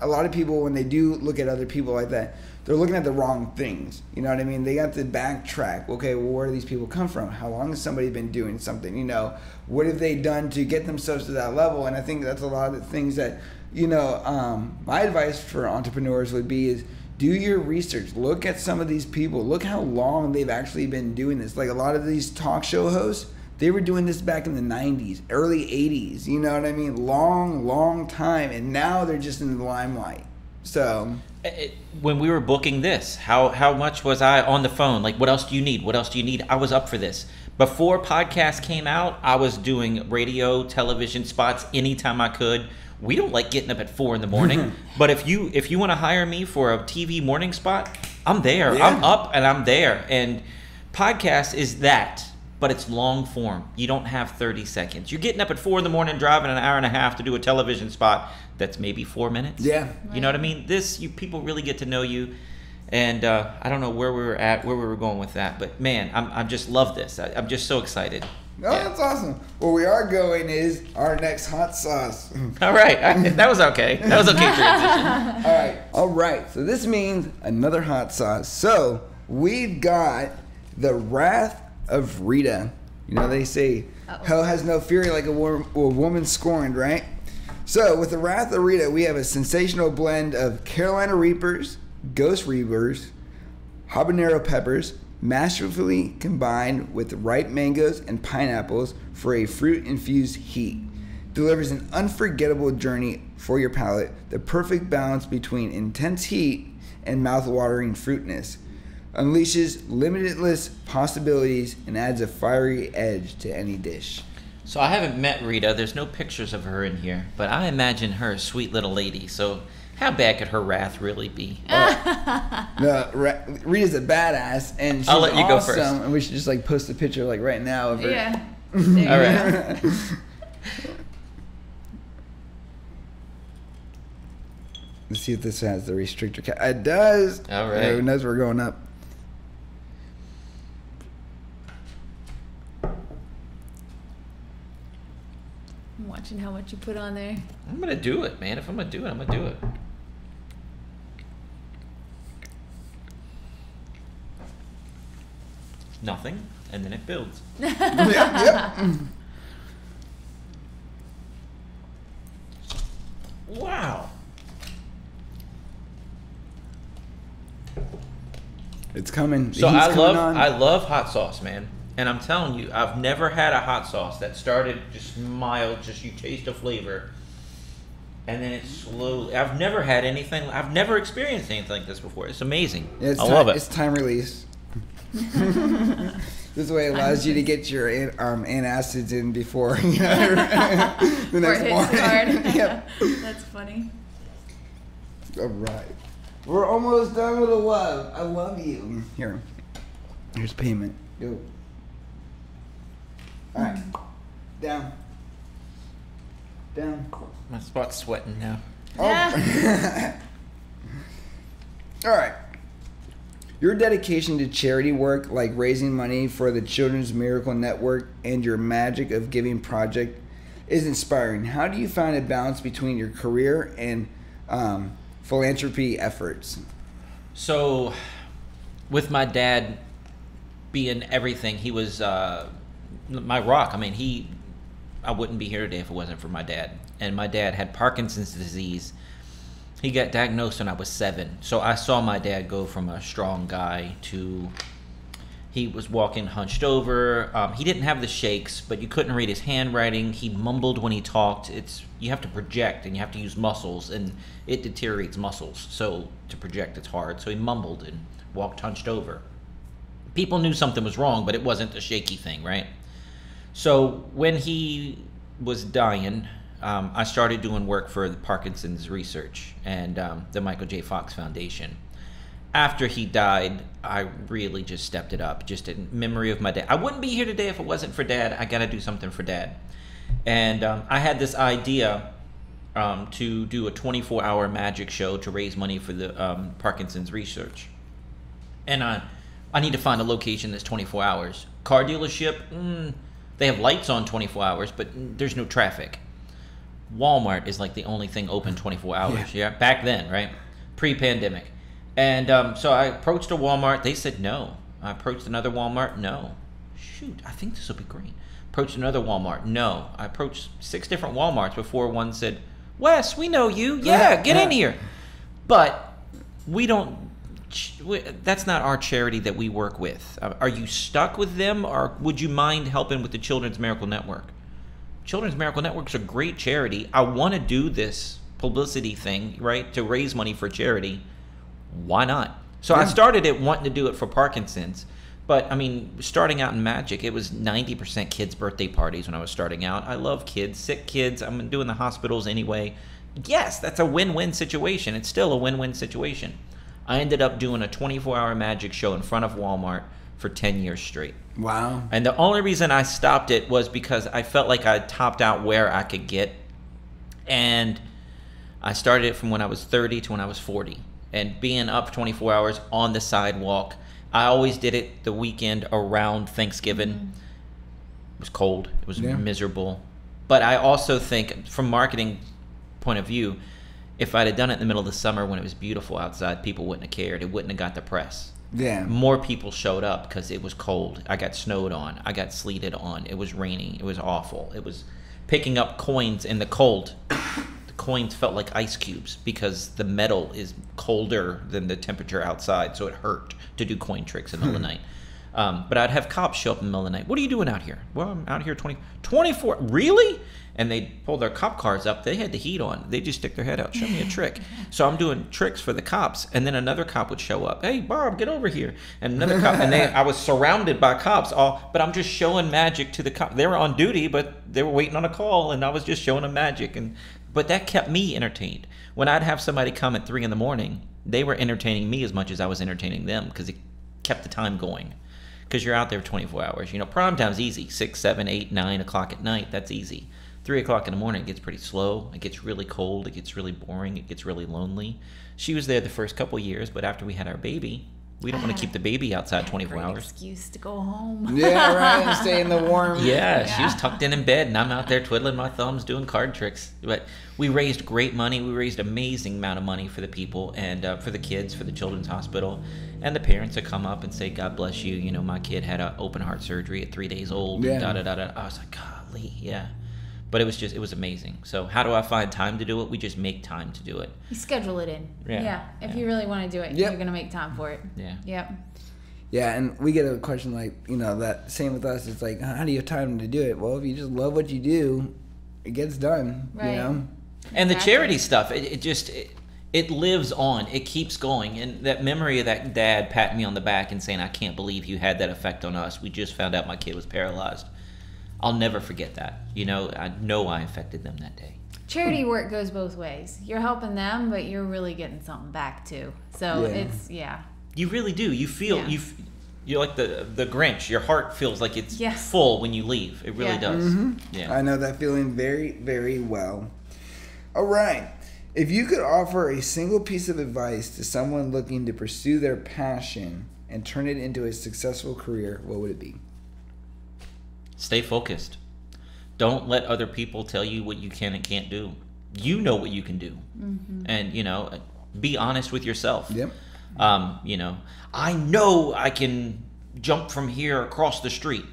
a lot of people when they do look at other people like that, they're looking at the wrong things. You know what I mean? They got to backtrack. Okay, well, where do these people come from? How long has somebody been doing something? You know, what have they done to get themselves to that level? And I think that's a lot of the things that, you know, um, my advice for entrepreneurs would be is do your research. Look at some of these people. Look how long they've actually been doing this. Like a lot of these talk show hosts, they were doing this back in the 90s, early 80s. You know what I mean? Long, long time. And now they're just in the limelight. So, eh, eh, when we were booking this, how how much was I on the phone? Like, what else do you need? What else do you need? I was up for this. Before podcast came out, I was doing radio, television spots anytime I could. We don't like getting up at four in the morning, [LAUGHS] but if you if you want to hire me for a TV morning spot, I'm there. I'm up and I'm there. And podcast is that, but it's long form. You don't have 30 seconds. You're getting up at four in the morning, driving an hour and a half to do a television spot that's maybe four minutes. yeah. You know what I mean? This you people really get to know you, and uh, I don't know where we were at, where we were going with that, but man, I'm I'm just love this. I, I'm just so excited. Oh, that's awesome. Where we are going is our next hot sauce. [LAUGHS] All right, I, that was okay. That was okay [LAUGHS] transition. All right. All right. So this means another hot sauce. So we've got the Wrath of Rita. You know they say Uh-oh. hell has no fury like a, wor- a woman scorned, right? So with the Wrath of Rita, we have a sensational blend of Carolina Reapers, Ghost Reapers, habanero peppers, masterfully combined with ripe mangoes and pineapples for a fruit-infused heat. Delivers an unforgettable journey for your palate, the perfect balance between intense heat and mouth-watering fruitness. Unleashes limitless possibilities and adds a fiery edge to any dish. So I haven't met Rita. There's no pictures of her in here, but I imagine her a sweet little lady. So how bad could her wrath really be? Oh. [LAUGHS] No, Ra- Rita's a badass, and she's I'll let you go first. And we should just like post a picture like right now of her. Yeah. [LAUGHS] All right. Let's see if this has the restrictor cap. It does. All oh, right. Who knows we're going up. Watching how much you put on there. I'm gonna do it, man. If I'm gonna do it, I'm gonna do it. Nothing, and then it builds. yep, [LAUGHS] yep. Wow. It's coming. So The I coming love on. I love hot sauce, man. And I'm telling you, I've never had a hot sauce that started just mild, just you taste a flavor, and then it slowly. I've never had anything. I've never experienced anything like this before. It's amazing. It's I ti- love it. It's time release. [LAUGHS] this way it allows you to get your an- um, antacids in before you [LAUGHS] know, the [LAUGHS] next it morning. hard. yep. That's funny. All right. We're almost done with the love. I love you. Here. Here's payment. Go. All right. Down. Down. My spot's sweating now. Oh. [LAUGHS] All right. Your dedication to charity work, like raising money for the Children's Miracle Network and your Magic of Giving project, is inspiring. How do you find a balance between your career and um, philanthropy efforts? So, with my dad being everything, he was uh, my rock. I mean, he, I wouldn't be here today if it wasn't for my dad. And my dad had Parkinson's disease. He got diagnosed when I was seven. So I saw my dad go from a strong guy to he was walking hunched over. Um, he didn't have the shakes, but you couldn't read his handwriting. He mumbled when he talked. It's you have to project and you have to use muscles, and it deteriorates muscles. So to project, it's hard. So he mumbled and walked hunched over. People knew something was wrong, but it wasn't a shaky thing, right? So when he was dying, um, I started doing work for the Parkinson's Research and um, the Michael J. Fox Foundation after he died, I really just stepped it up, just in memory of my dad. I wouldn't be here today if it wasn't for dad. I got to do something for dad. And um, I had this idea um, to do a 24 hour magic show to raise money for the um, Parkinson's research. And I, I need to find a location that's 24 hours. Car dealership, mm, they have lights on 24 hours, but there's no traffic. Walmart is like the only thing open 24 hours. Yeah, yeah? back then, right? Pre pandemic. And um, so I approached a Walmart. They said no. I approached another Walmart. No. Shoot, I think this will be great. Approached another Walmart. No. I approached six different Walmarts before one said, Wes, we know you. Yeah, get in here. But we don't. That's not our charity that we work with. Uh, are you stuck with them, or would you mind helping with the Children's Miracle Network? Children's Miracle Network is a great charity. I want to do this publicity thing, right, to raise money for charity why not? So yeah. I started it wanting to do it for Parkinson's. But I mean, starting out in magic, it was 90% kids' birthday parties when I was starting out. I love kids, sick kids. I'm doing the hospitals anyway. Yes, that's a win win situation. It's still a win win situation. I ended up doing a 24 hour magic show in front of Walmart for 10 years straight. Wow. And the only reason I stopped it was because I felt like I topped out where I could get. And I started it from when I was 30 to when I was 40 and being up 24 hours on the sidewalk. I always did it the weekend around Thanksgiving. Mm-hmm. It was cold. It was yeah. miserable. But I also think, from marketing point of view, if I'd have done it in the middle of the summer when it was beautiful outside, people wouldn't have cared. It wouldn't have got the press. Yeah. More people showed up because it was cold. I got snowed on. I got sleeted on. It was raining. It was awful. It was picking up coins in the cold the coins felt like ice cubes because the metal is colder than the temperature outside, so it hurt to do coin tricks in the middle of the hmm. night. Um, but I'd have cops show up in the middle of the night. What are you doing out here? Well, I'm out here 20, 24. Really? And they pull their cop cars up. They had the heat on. They just stick their head out. Show me a [LAUGHS] trick. so I'm doing tricks for the cops, and then another cop would show up. Hey, Bob, get over here. And another cop, and they, I was surrounded by cops. All, but I'm just showing magic to the cop. They were on duty, but they were waiting on a call, and I was just showing them magic. And but that kept me entertained. When I'd have somebody come at three in the morning, they were entertaining me as much as I was entertaining them because it kept the time going. Because you're out there 24 hours. You know, prime time's easy six, seven, eight, nine o'clock at night. That's easy. Three o'clock in the morning, it gets pretty slow. It gets really cold. It gets really boring. It gets really lonely. She was there the first couple years, but after we had our baby, we don't want to keep the baby outside 24 hours. Excuse to go home. yeah, right. [LAUGHS] Stay in the warm. Yeah, yeah, she was tucked in in bed, and I'm out there twiddling my thumbs doing card tricks. But we raised great money. We raised amazing amount of money for the people and uh, for the kids, for the children's hospital, and the parents that come up and say, "God bless you." You know, my kid had an open heart surgery at three days old. Yeah. Da da da da. I was like, "Golly, yeah." But it was just it was amazing. So how do I find time to do it? We just make time to do it. You schedule it in. Yeah. yeah. If yeah. you really want to do it, yep. you're gonna make time for it. Yeah. Yep. Yeah, and we get a question like, you know, that same with us. It's like, how do you have time to do it? Well, if you just love what you do, it gets done. Right. You know. And exactly. the charity stuff, it, it just it, it lives on. It keeps going. And that memory of that dad patting me on the back and saying, "I can't believe you had that effect on us. We just found out my kid was paralyzed." I'll never forget that. You know, I know I affected them that day. Charity work goes both ways. You're helping them, but you're really getting something back too. So yeah. it's yeah. You really do. You feel yeah. you. You're like the the Grinch. Your heart feels like it's yes. full when you leave. It really yeah. does. Mm-hmm. Yeah. I know that feeling very very well. All right. If you could offer a single piece of advice to someone looking to pursue their passion and turn it into a successful career, what would it be? Stay focused. Don't let other people tell you what you can and can't do. You know what you can do. Mm-hmm. And, you know, Be honest with yourself. Yep. Um, you know, I know I can jump from here across the street.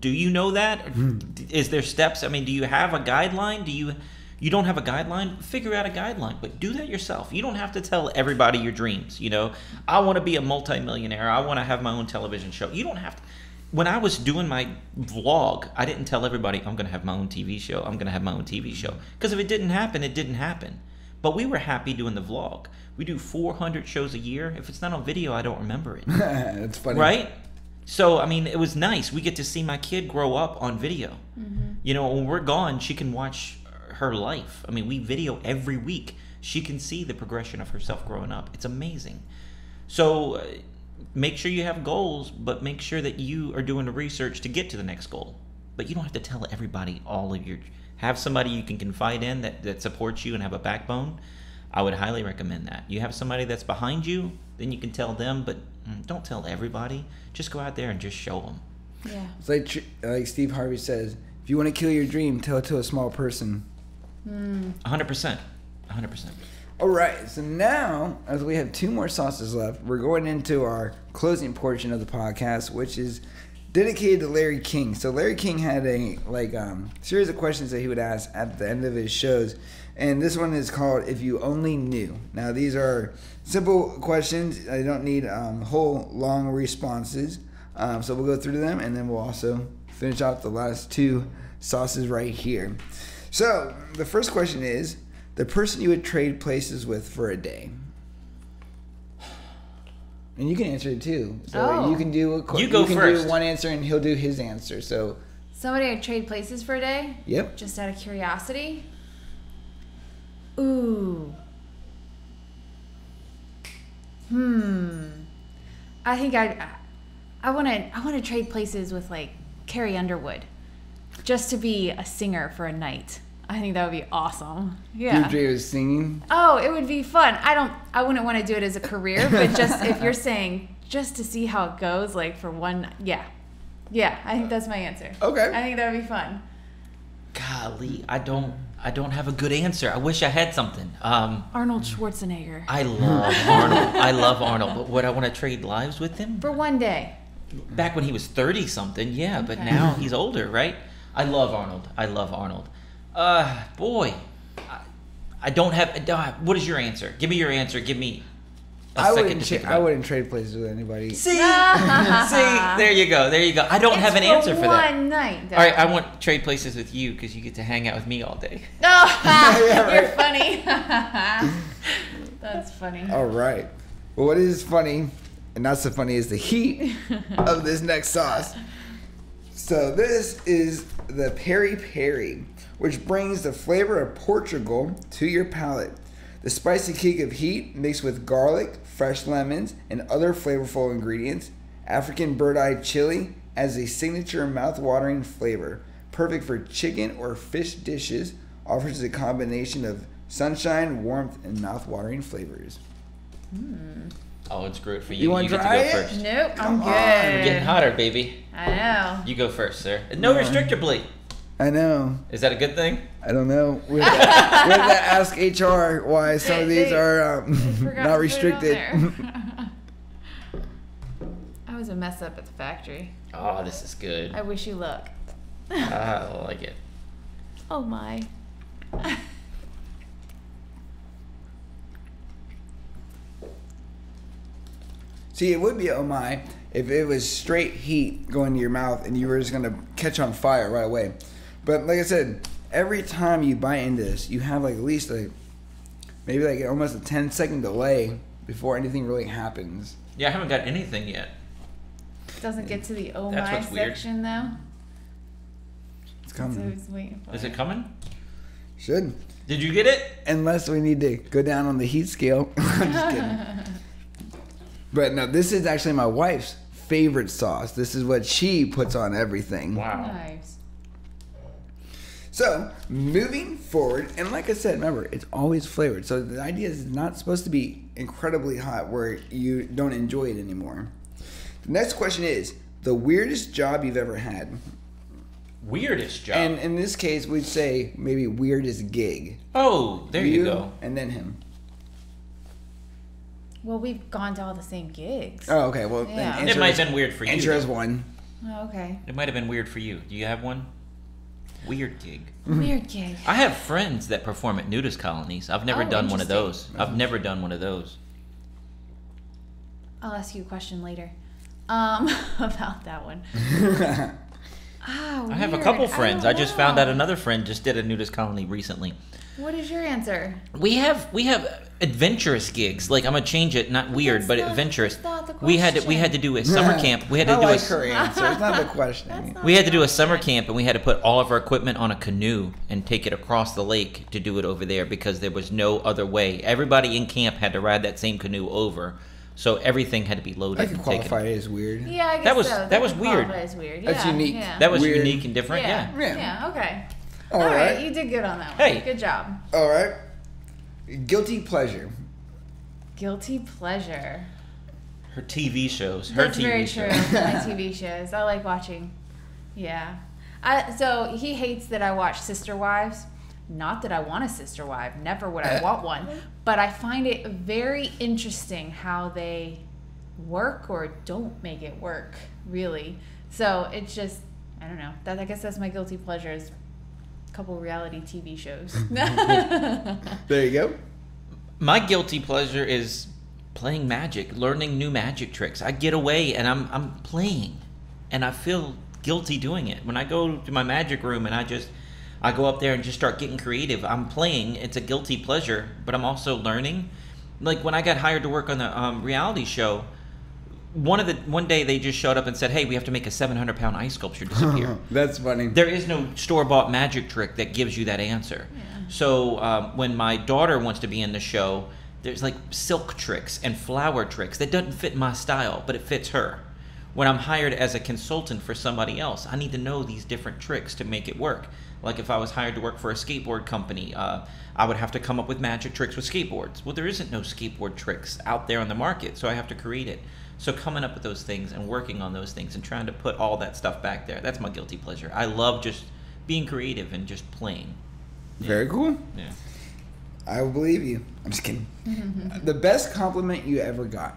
Do you know that? Hmm. Is there steps? I mean, do you have a guideline? Do you you don't have a guideline? Figure out a guideline, but do that yourself. You don't have to tell everybody your dreams, you know. I want to be a multimillionaire. I want to have my own television show. You don't have to when I was doing my vlog, I didn't tell everybody I'm going to have my own TV show. I'm going to have my own TV show. Because if it didn't happen, it didn't happen. But we were happy doing the vlog. We do 400 shows a year. If it's not on video, I don't remember it. [LAUGHS] That's funny. right? So, I mean, it was nice. We get to see my kid grow up on video. You know, when we're gone, she can watch her life. I mean, we video every week. She can see the progression of herself growing up. It's amazing. So, uh, make sure you have goals, but make sure that you are doing the research to get to the next goal. But you don't have to tell everybody all of your. Have somebody you can confide in that, that supports you and have a backbone. I would highly recommend that. You have somebody that's behind you, then you can tell them, but mm, don't tell everybody. Just go out there and just show them. Yeah. It's like like Steve Harvey says, if you want to kill your dream, tell it to a small person. 100%. 100%. All right, so now as we have two more sauces left, we're going into our closing portion of the podcast, which is dedicated to Larry King. So Larry King had a like um, series of questions that he would ask at the end of his shows, and this one is called "If You Only Knew." Now these are simple questions; they don't need um, whole long responses. Um, so we'll go through them, and then we'll also finish off the last two sauces right here. So the first question is the person you would trade places with for a day. And you can answer it too. So Oh. you can do a qu- You go can first. do one answer and he'll do his answer. So Somebody I'd trade places for a day, yep. just out of curiosity. Ooh. Hmm. I think I, I want to. I want to trade places with like Carrie Underwood, just to be a singer for a night. I think that would be awesome. Yeah. You was singing. Oh, it would be fun. I don't. I wouldn't want to do it as a career, but [LAUGHS] just if you're saying just to see how it goes, like for one, yeah, yeah. I think that's my answer. Okay. I think that would be fun. Golly, I don't I don't have a good answer. I wish I had something. Um, Arnold Schwarzenegger I love [LAUGHS] Arnold. I love Arnold, but would I want to trade lives with him? for one day. Back when he was 30 something, yeah, but now he's older, right? I love Arnold. I love Arnold. Uh, boy, I, I don't have. uh, What is your answer? Give me your answer. Give me a I second wouldn't. to Tra- I wouldn't trade places with anybody. See, [LAUGHS] see, there you go, there you go. I don't have an answer for that. One night. Though. All right, I want trade places with you because you get to hang out with me all day. [LAUGHS] [LAUGHS] No, Yeah, you're funny. That's funny. All right. Well, what is funny, and not so funny, is the heat of this next sauce. So this is the peri peri, which brings the flavor of Portugal to your palate. The spicy kick of heat mixed with garlic, fresh lemons, and other flavorful ingredients. African bird-eye chili as a signature mouth-watering flavor, perfect for chicken or fish dishes. Offers a combination of sunshine, warmth, and mouth-watering flavors. Hmm. Oh, it's great for you. You wanna try go it? first. Nope, Come I'm on. good. We're getting hotter, baby. I know. You go first, sir. No No. restrictably. I know. Is that a good thing? I don't know. We have to, we have to [LAUGHS] ask HR why some of these they- are um, not to put it on restricted. I [LAUGHS] was a mess up at the factory. Oh, this is good. I wish you luck. I like it. Oh my. [LAUGHS] See, it would be oh my if it was straight heat going to your mouth and you were just gonna catch on fire right away. But like I said, every time you bite into this, you have like at least like maybe like almost a 10 second delay before anything really happens. Yeah, I haven't got anything yet. Doesn't get to the oh That's my what's weird. section though. It's So I coming. was waiting for Is it coming? Should. Did you get it? Unless we need to go down on the heat scale. [LAUGHS] I'm just kidding. [LAUGHS] But no, this is actually my wife's favorite sauce. This is what she puts on everything. Wow. Nice. So, moving forward, and like I said, remember, it's always flavored. So the idea is not supposed to be incredibly hot where you don't enjoy it anymore. The next question is the weirdest job you've ever had. Weirdest job. And in this case, we'd say maybe weirdest gig. oh, there you, go. And then him. Well, we've gone to all the same gigs. Oh, okay. Well, Yeah. then It It might have been weird for you. intro is one. Oh, okay. It might have been weird for you. Do you have one? Weird gig. Weird gig. I have friends that perform at nudist colonies. I've never Oh, done one of those. I've never done one of those. I'll ask you a question later. Um, [LAUGHS] about that one. [LAUGHS] Ah, I have a couple friends. I, don't just found out another friend just did a nudist colony recently. What is your answer? We have we have adventurous gigs. Like I'm gonna change it, not weird, that's but not- adventurous. that's not the we had to we had to do a summer camp. We had to I do like a her answer. It's not the question. Not we had to do a summer camp and we had to put all of our equipment on a canoe and take it across the lake to do it over there because there was no other way. Everybody in camp had to ride that same canoe over, so everything had to be loaded I could and taken. qualify it as weird. Yeah, I guess That was- so. that was weird. qualify as weird. That's unique. Yeah. That was Weird. unique and different. Yeah. yeah. Yeah. okay. All All right. right. You did good on that one. Hey. Good job. All right. Guilty pleasure. Guilty pleasure. Her TV shows. Her That's TV very shows. true. My [LAUGHS] TV shows. I like watching. Yeah. I, so he hates that I watch Sister Wives. Not that I want a sister wife. Never would I [LAUGHS] want one. But I find it very interesting how they work or don't make it work. Really. So it's just I don't know. That I guess that's my guilty pleasure is couple reality TV shows. [LAUGHS] [LAUGHS] There you go. My guilty pleasure is playing magic, learning new magic tricks. I get away and I'm I'm playing, and I feel guilty doing it. When I go to my magic room and I just I go up there and just start getting creative. I'm playing. It's a guilty pleasure, but I'm also learning. Like when I got hired to work on the um, reality show, one of the one day they just showed up and said, "Hey, we have to make a 700 pound ice sculpture disappear." [LAUGHS] That's funny. there is no store bought magic trick that gives you that answer. So um, when my daughter wants to be in the show, there's like silk tricks and flower tricks that doesn't fit my style, but it fits her. When I'm hired as a consultant for somebody else, I need to know these different tricks to make it work. Like if I was hired to work for a skateboard company, uh, I would have to come up with magic tricks with skateboards. Well, there isn't no skateboard tricks out there on the market, so I have to create it. So coming up with those things and working on those things and trying to put all that stuff back there, that's my guilty pleasure. I love just being creative and just playing. Very cool. Yeah. I will believe you. I'm just kidding. [LAUGHS] the best compliment you ever got.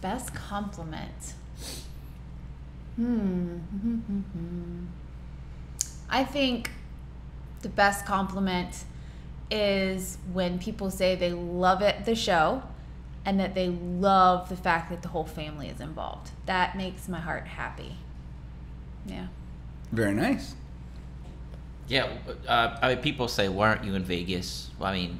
Best compliment. Hmm. [LAUGHS] I think the best compliment is when people say they love it, the show, and that they love the fact that the whole family is involved. That makes my heart happy. Yeah. Very nice. Yeah, uh, I mean, people say, "Why aren't you in Vegas?" Well, I mean,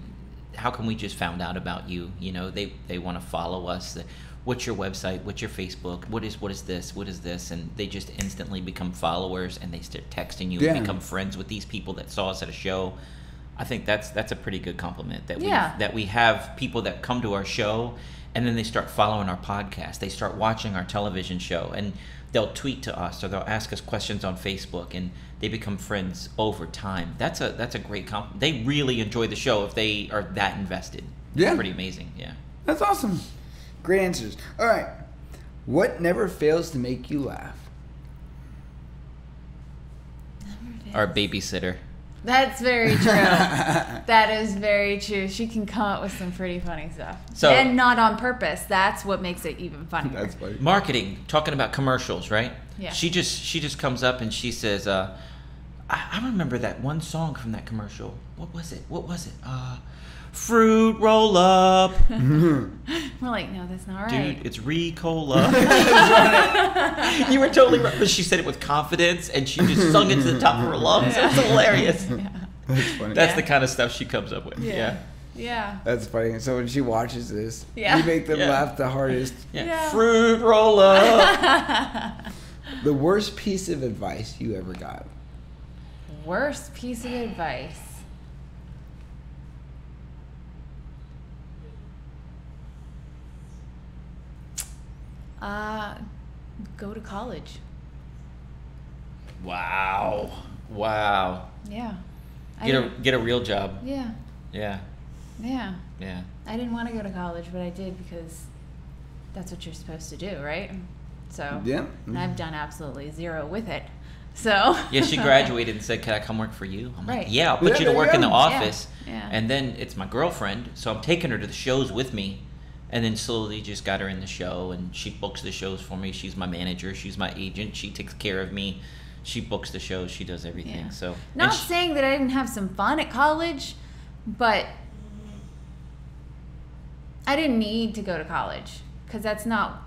how come we just found out about you? You know, they they want to follow us. What's your website? What's your Facebook? What is what is this? What is this? And they just instantly become followers, and they start texting you Yeah. and become friends with these people that saw us at a show. I think that's that's a pretty good compliment that we that we have people that come to our show and then they start following our podcast. They start watching our television show and they'll tweet to us or they'll ask us questions on Facebook and they become friends over time. That's a that's a great compliment. They really enjoy the show if they are that invested. Yeah. It's pretty amazing. Yeah. That's awesome. Great answers. All right. What never fails to make you laugh? Our babysitter. That's very true. [LAUGHS] that is very true. She can come up with some pretty funny stuff. So- and not on purpose. That's what makes it even funnier. That's funny. marketing talking about commercials right Yeah. she just she just comes up and she says uh I, I remember that one song from that commercial what was it what was it uh fruit roll up [LAUGHS] We're like, no, that's not right. dude it's ricola [LAUGHS] you were totally right but she said it with confidence and she just sung it to the top of her lungs it's hilarious [LAUGHS] Yeah. That's funny. that's Yeah. the kind of stuff she comes up with yeah Yeah. That's funny. So when she watches this, Yeah. you make them Yeah. laugh the hardest. yeah, Yeah. fruit roll up The worst piece of advice you ever got. Worst piece of advice. Uh, go to college. wow wow Yeah. Get a get a real job yeah. yeah Yeah. yeah I didn't want to go to college, but I did because that's what you're supposed to do, right? So Yeah. and I've done absolutely zero with it. So [LAUGHS] Yeah, she graduated and said, "Can I come work for you?" I'm Right. like, "Yeah, I'll put Yeah, you to work you in the office." Yeah, yeah. And then it's my girlfriend, so I'm taking her to the shows with me, and then slowly just got her in the show, and she books the shows for me. She's my manager. She's my agent. She takes care of me. She books the shows. She does everything. Yeah. So Not she- saying that I didn't have some fun at college, but I didn't need to go to college because that's not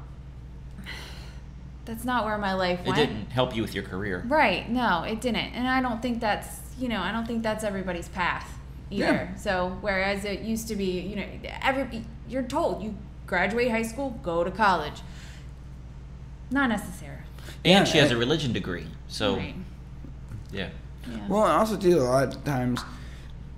that's not where my life it went. didn't help you with your career. Right? No, it didn't, and I don't think that's you know I don't think that's everybody's path either. Yeah. So whereas it used to be, you know, every you're told you graduate high school, go to college. Not necessary. And Yeah, she has and- a religion degree. So Right. yeah. Yeah. Well, and also too, a lot of times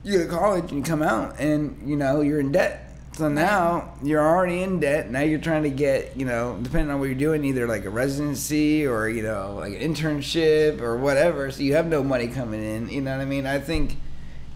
you go to college and you come out and you know you're in debt. So now you're already in debt. Now you're trying to get, you know, depending on what you're doing, either like a residency or you know, like an internship or whatever. So you have no money coming in. You know what I mean? I think,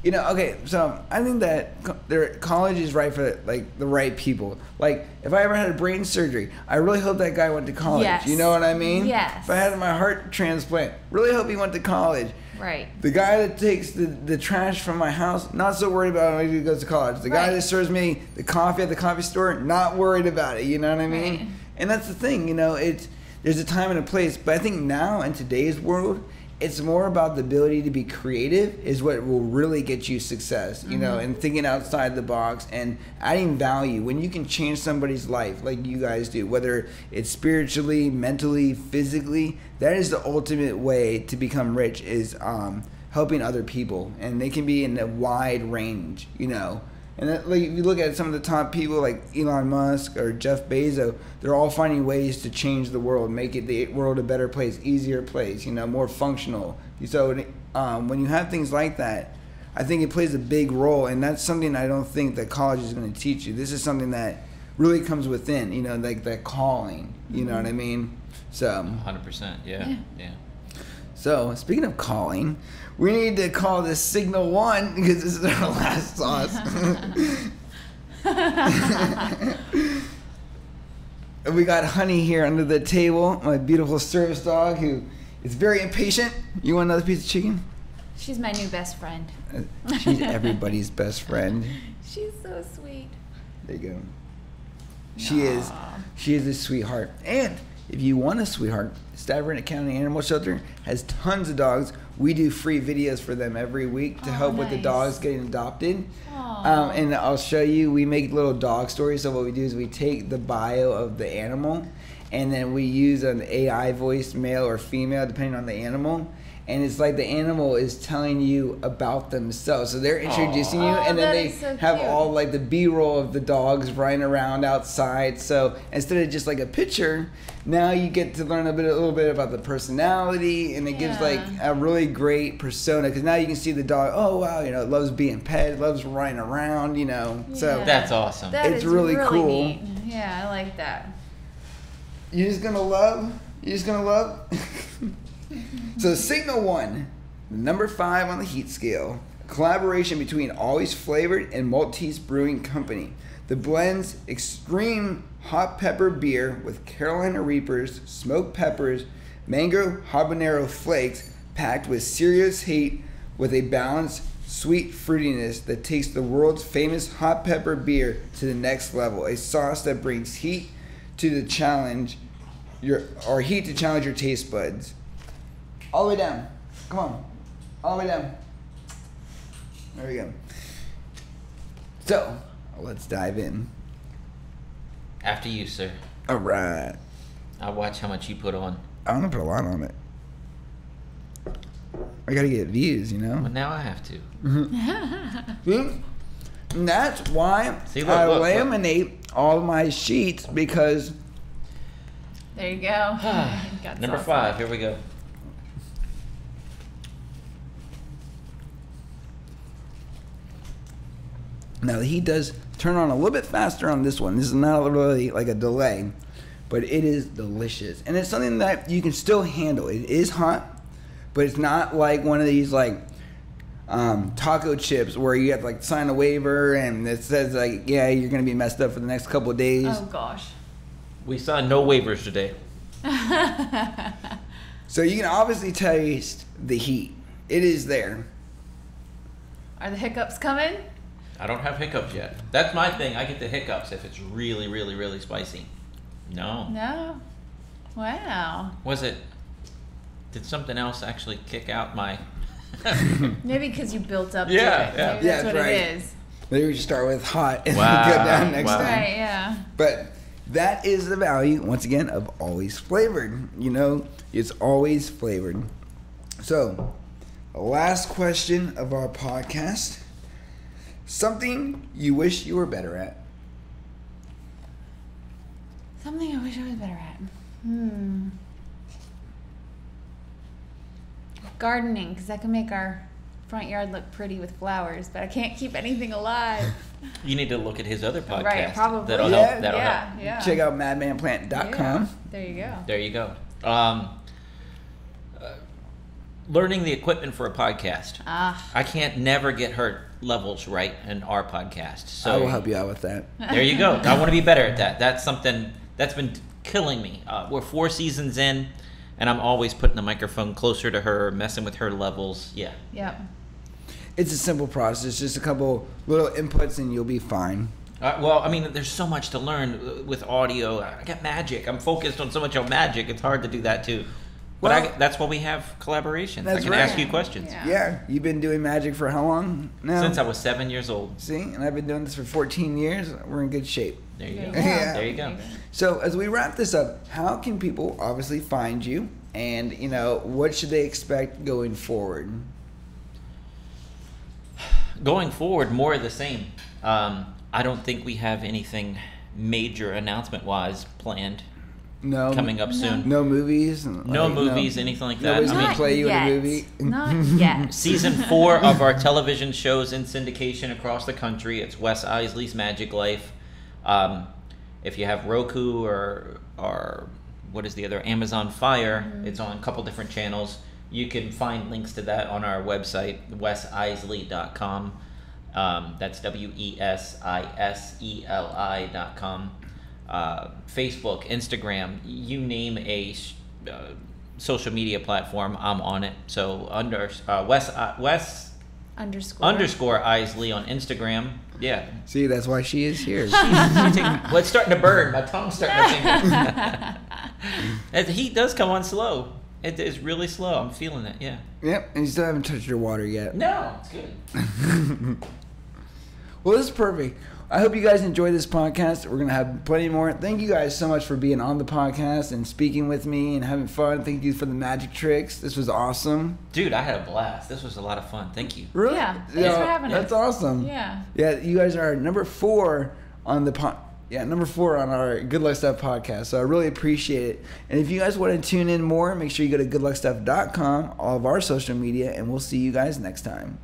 you know, okay. So I think that co- there, college is right for like the right people. Like if I ever had a brain surgery, I really hope that guy went to college. Yes. You know what I mean? Yes. If I had my heart transplant, really hope he went to college. Right. The guy that takes the, the trash from my house, not so worried about it when he goes to college. The guy that serves me the coffee at the coffee store, not worried about it. You know what I mean? Right. And that's the thing, you know, it's there's a time and a place, but I think now in today's world, it's more about the ability to be creative is what will really get you success, you know, and thinking outside the box and adding value. When you can change somebody's life like you guys do, whether it's spiritually, mentally, physically, that is the ultimate way to become rich is um, helping other people. And they can be in a wide range, you know. And that, like, if you look at some of the top people like Elon Musk or Jeff Bezos, they're all finding ways to change the world, make it the world a better place, easier place, you know, more functional. So um, when you have things like that, I think it plays a big role, and that's something I don't think that college is going to teach you. This is something that really comes within, you know, like that calling. You know what I mean? So, 100%. Yeah. Yeah. Yeah. So speaking of calling, we need to call this Signal One because this is our [LAUGHS] last sauce. And [LAUGHS] we got Honey here under the table, my beautiful service dog who is very impatient. You want another piece of chicken? She's my new best friend. Uh, She's everybody's best friend. [LAUGHS] She's so sweet. There you go. She is. She is a sweetheart. And if you want a sweetheart, Stafford County Animal Shelter has tons of dogs. We do free videos for them every week to Oh, help with the dogs getting adopted. Um, and I'll show you. We make little dog stories. So what we do is we take the bio of the animal, and then we use an AI voice, male or female, depending on the animal. And it's like the animal is telling you about themselves. So they're introducing you, and Oh, then they so have cute. all like the B-roll of the dogs running around outside. So instead of just like a picture, now you get to learn a bit, a little bit about the personality, and it gives like a really great persona. Because now you can see the dog. Oh wow, you know, it loves being pet, loves running around. You know, so Yeah. That's awesome. That It's is really cool. neat. Yeah, I like that. you're just gonna love. You're just gonna love. [LAUGHS] so Signal One, number five on the heat scale, collaboration between Always Flavored and Maltese Brewing Company. The blends extreme hot pepper beer with Carolina Reapers, smoked peppers, mango habanero flakes, packed with serious heat with a balanced sweet fruitiness that takes the world's famous hot pepper beer to the next level. A sauce that brings heat to the challenge your or heat to challenge your taste buds. All the way down. Come on. All the way down. There we go. So, let's dive in. After you, sir. All right. I'll watch how much you put on. I want to put a lot on it. I gotta get views, you know. But now I have to. [LAUGHS] See? And that's why See, look, I look, look. laminate all my sheets because There you go. [SIGHS] [SIGHS] Got Number sauce. five. Here we go. now he does turn on a little bit faster on this one. This is not really like a delay, but it is delicious, and it's something that you can still handle. It is hot, but it's not like one of these like um, taco chips where you have to like sign a waiver and it says like yeah you're gonna be messed up for the next couple of days. Oh gosh. We saw no waivers today. [LAUGHS] So you can obviously taste the heat. It is there. Are the hiccups coming? I don't have hiccups yet. That's my thing. I get the hiccups if it's really, really, really spicy. No. No. Wow. Was it? Did something else actually kick out my? [LAUGHS] Maybe because you built up Yeah, to it. yeah. Maybe Yeah, that's what right. it is. Maybe we just start with hot and Wow, go down next wow. time. Right, yeah. But that is the value, once again, of always flavored. You know, it's always flavored. So, last question of our podcast something you wish you were better at. Something I wish I was better at. Hmm. Gardening, because that can make our front yard look pretty with flowers, but I can't keep anything alive. [LAUGHS] You need to look at his other podcast. Right, probably. That'll Yeah, help. That'll yeah, help. yeah. Check out madmanplant.com. Yeah, There you go. There you go. Um, uh, learning the equipment for a podcast. Ah, I can't never get her levels right in our podcast. So I will help you out with that. [LAUGHS] There you go. I want to be better at that. That's something that's been killing me. Uh, we're four seasons in, and I'm always putting the microphone closer to her, messing with her levels. Yeah. yep. It's a simple process, just a couple little inputs, and you'll be fine. Uh, well, I mean, there's so much to learn uh, with audio. I got magic. I'm focused on so much on magic. It's hard to do that too. But I, that's why we have collaborations. I can right. ask you questions. Yeah. Yeah, you've been doing magic for how long now? Since I was seven years old. See, and I've been doing this for 14 years. We're in good shape. There you There go. you go. Yeah. There you go. So as we wrap this up, how can people obviously find you, and you know what should they expect going forward? Going forward, more of the same. Um, I don't think we have anything major announcement wise planned No coming up soon. No movies. and, No like, movies, anything like that. Nobody's I gonna mean- play you in a movie. Not [LAUGHS] yet. Season four of our [LAUGHS] television shows in syndication across the country. It's Wes Iseli's Magic Life. Um, if you have Roku or or what is the other Amazon Fire, it's on a couple different channels. You can find links to that on our website, wesiseli.com. Um, that's W E S I S E L I dot com. Uh, Facebook, Instagram, you name a uh, social media platform, I'm on it. So under uh, Wes uh, Wes Underscore. underscore Iseli on Instagram. Yeah. See, that's why she is here. [LAUGHS] well, it's starting to burn. My tongue's starting to tingle. [LAUGHS] The heat does come on slow. It is really slow. I'm feeling it. Yeah. yep, and you still haven't touched your water yet. No, it's good. [LAUGHS] Well, this is perfect. I hope you guys enjoyed this podcast. We're gonna have plenty more. Thank you guys so much for being on the podcast and speaking with me and having fun. Thank you for the magic tricks. This was awesome. Dude, I had a blast. This was a lot of fun. Thank you. Really? Yeah, thanks for having That's us. awesome. Yeah. Yeah, you guys are number four on the po- yeah number four on our GoodLuckStef podcast. So I really appreciate it. And if you guys want to tune in more, make sure you go to goodluckstef.com, all of our social media, and we'll see you guys next time.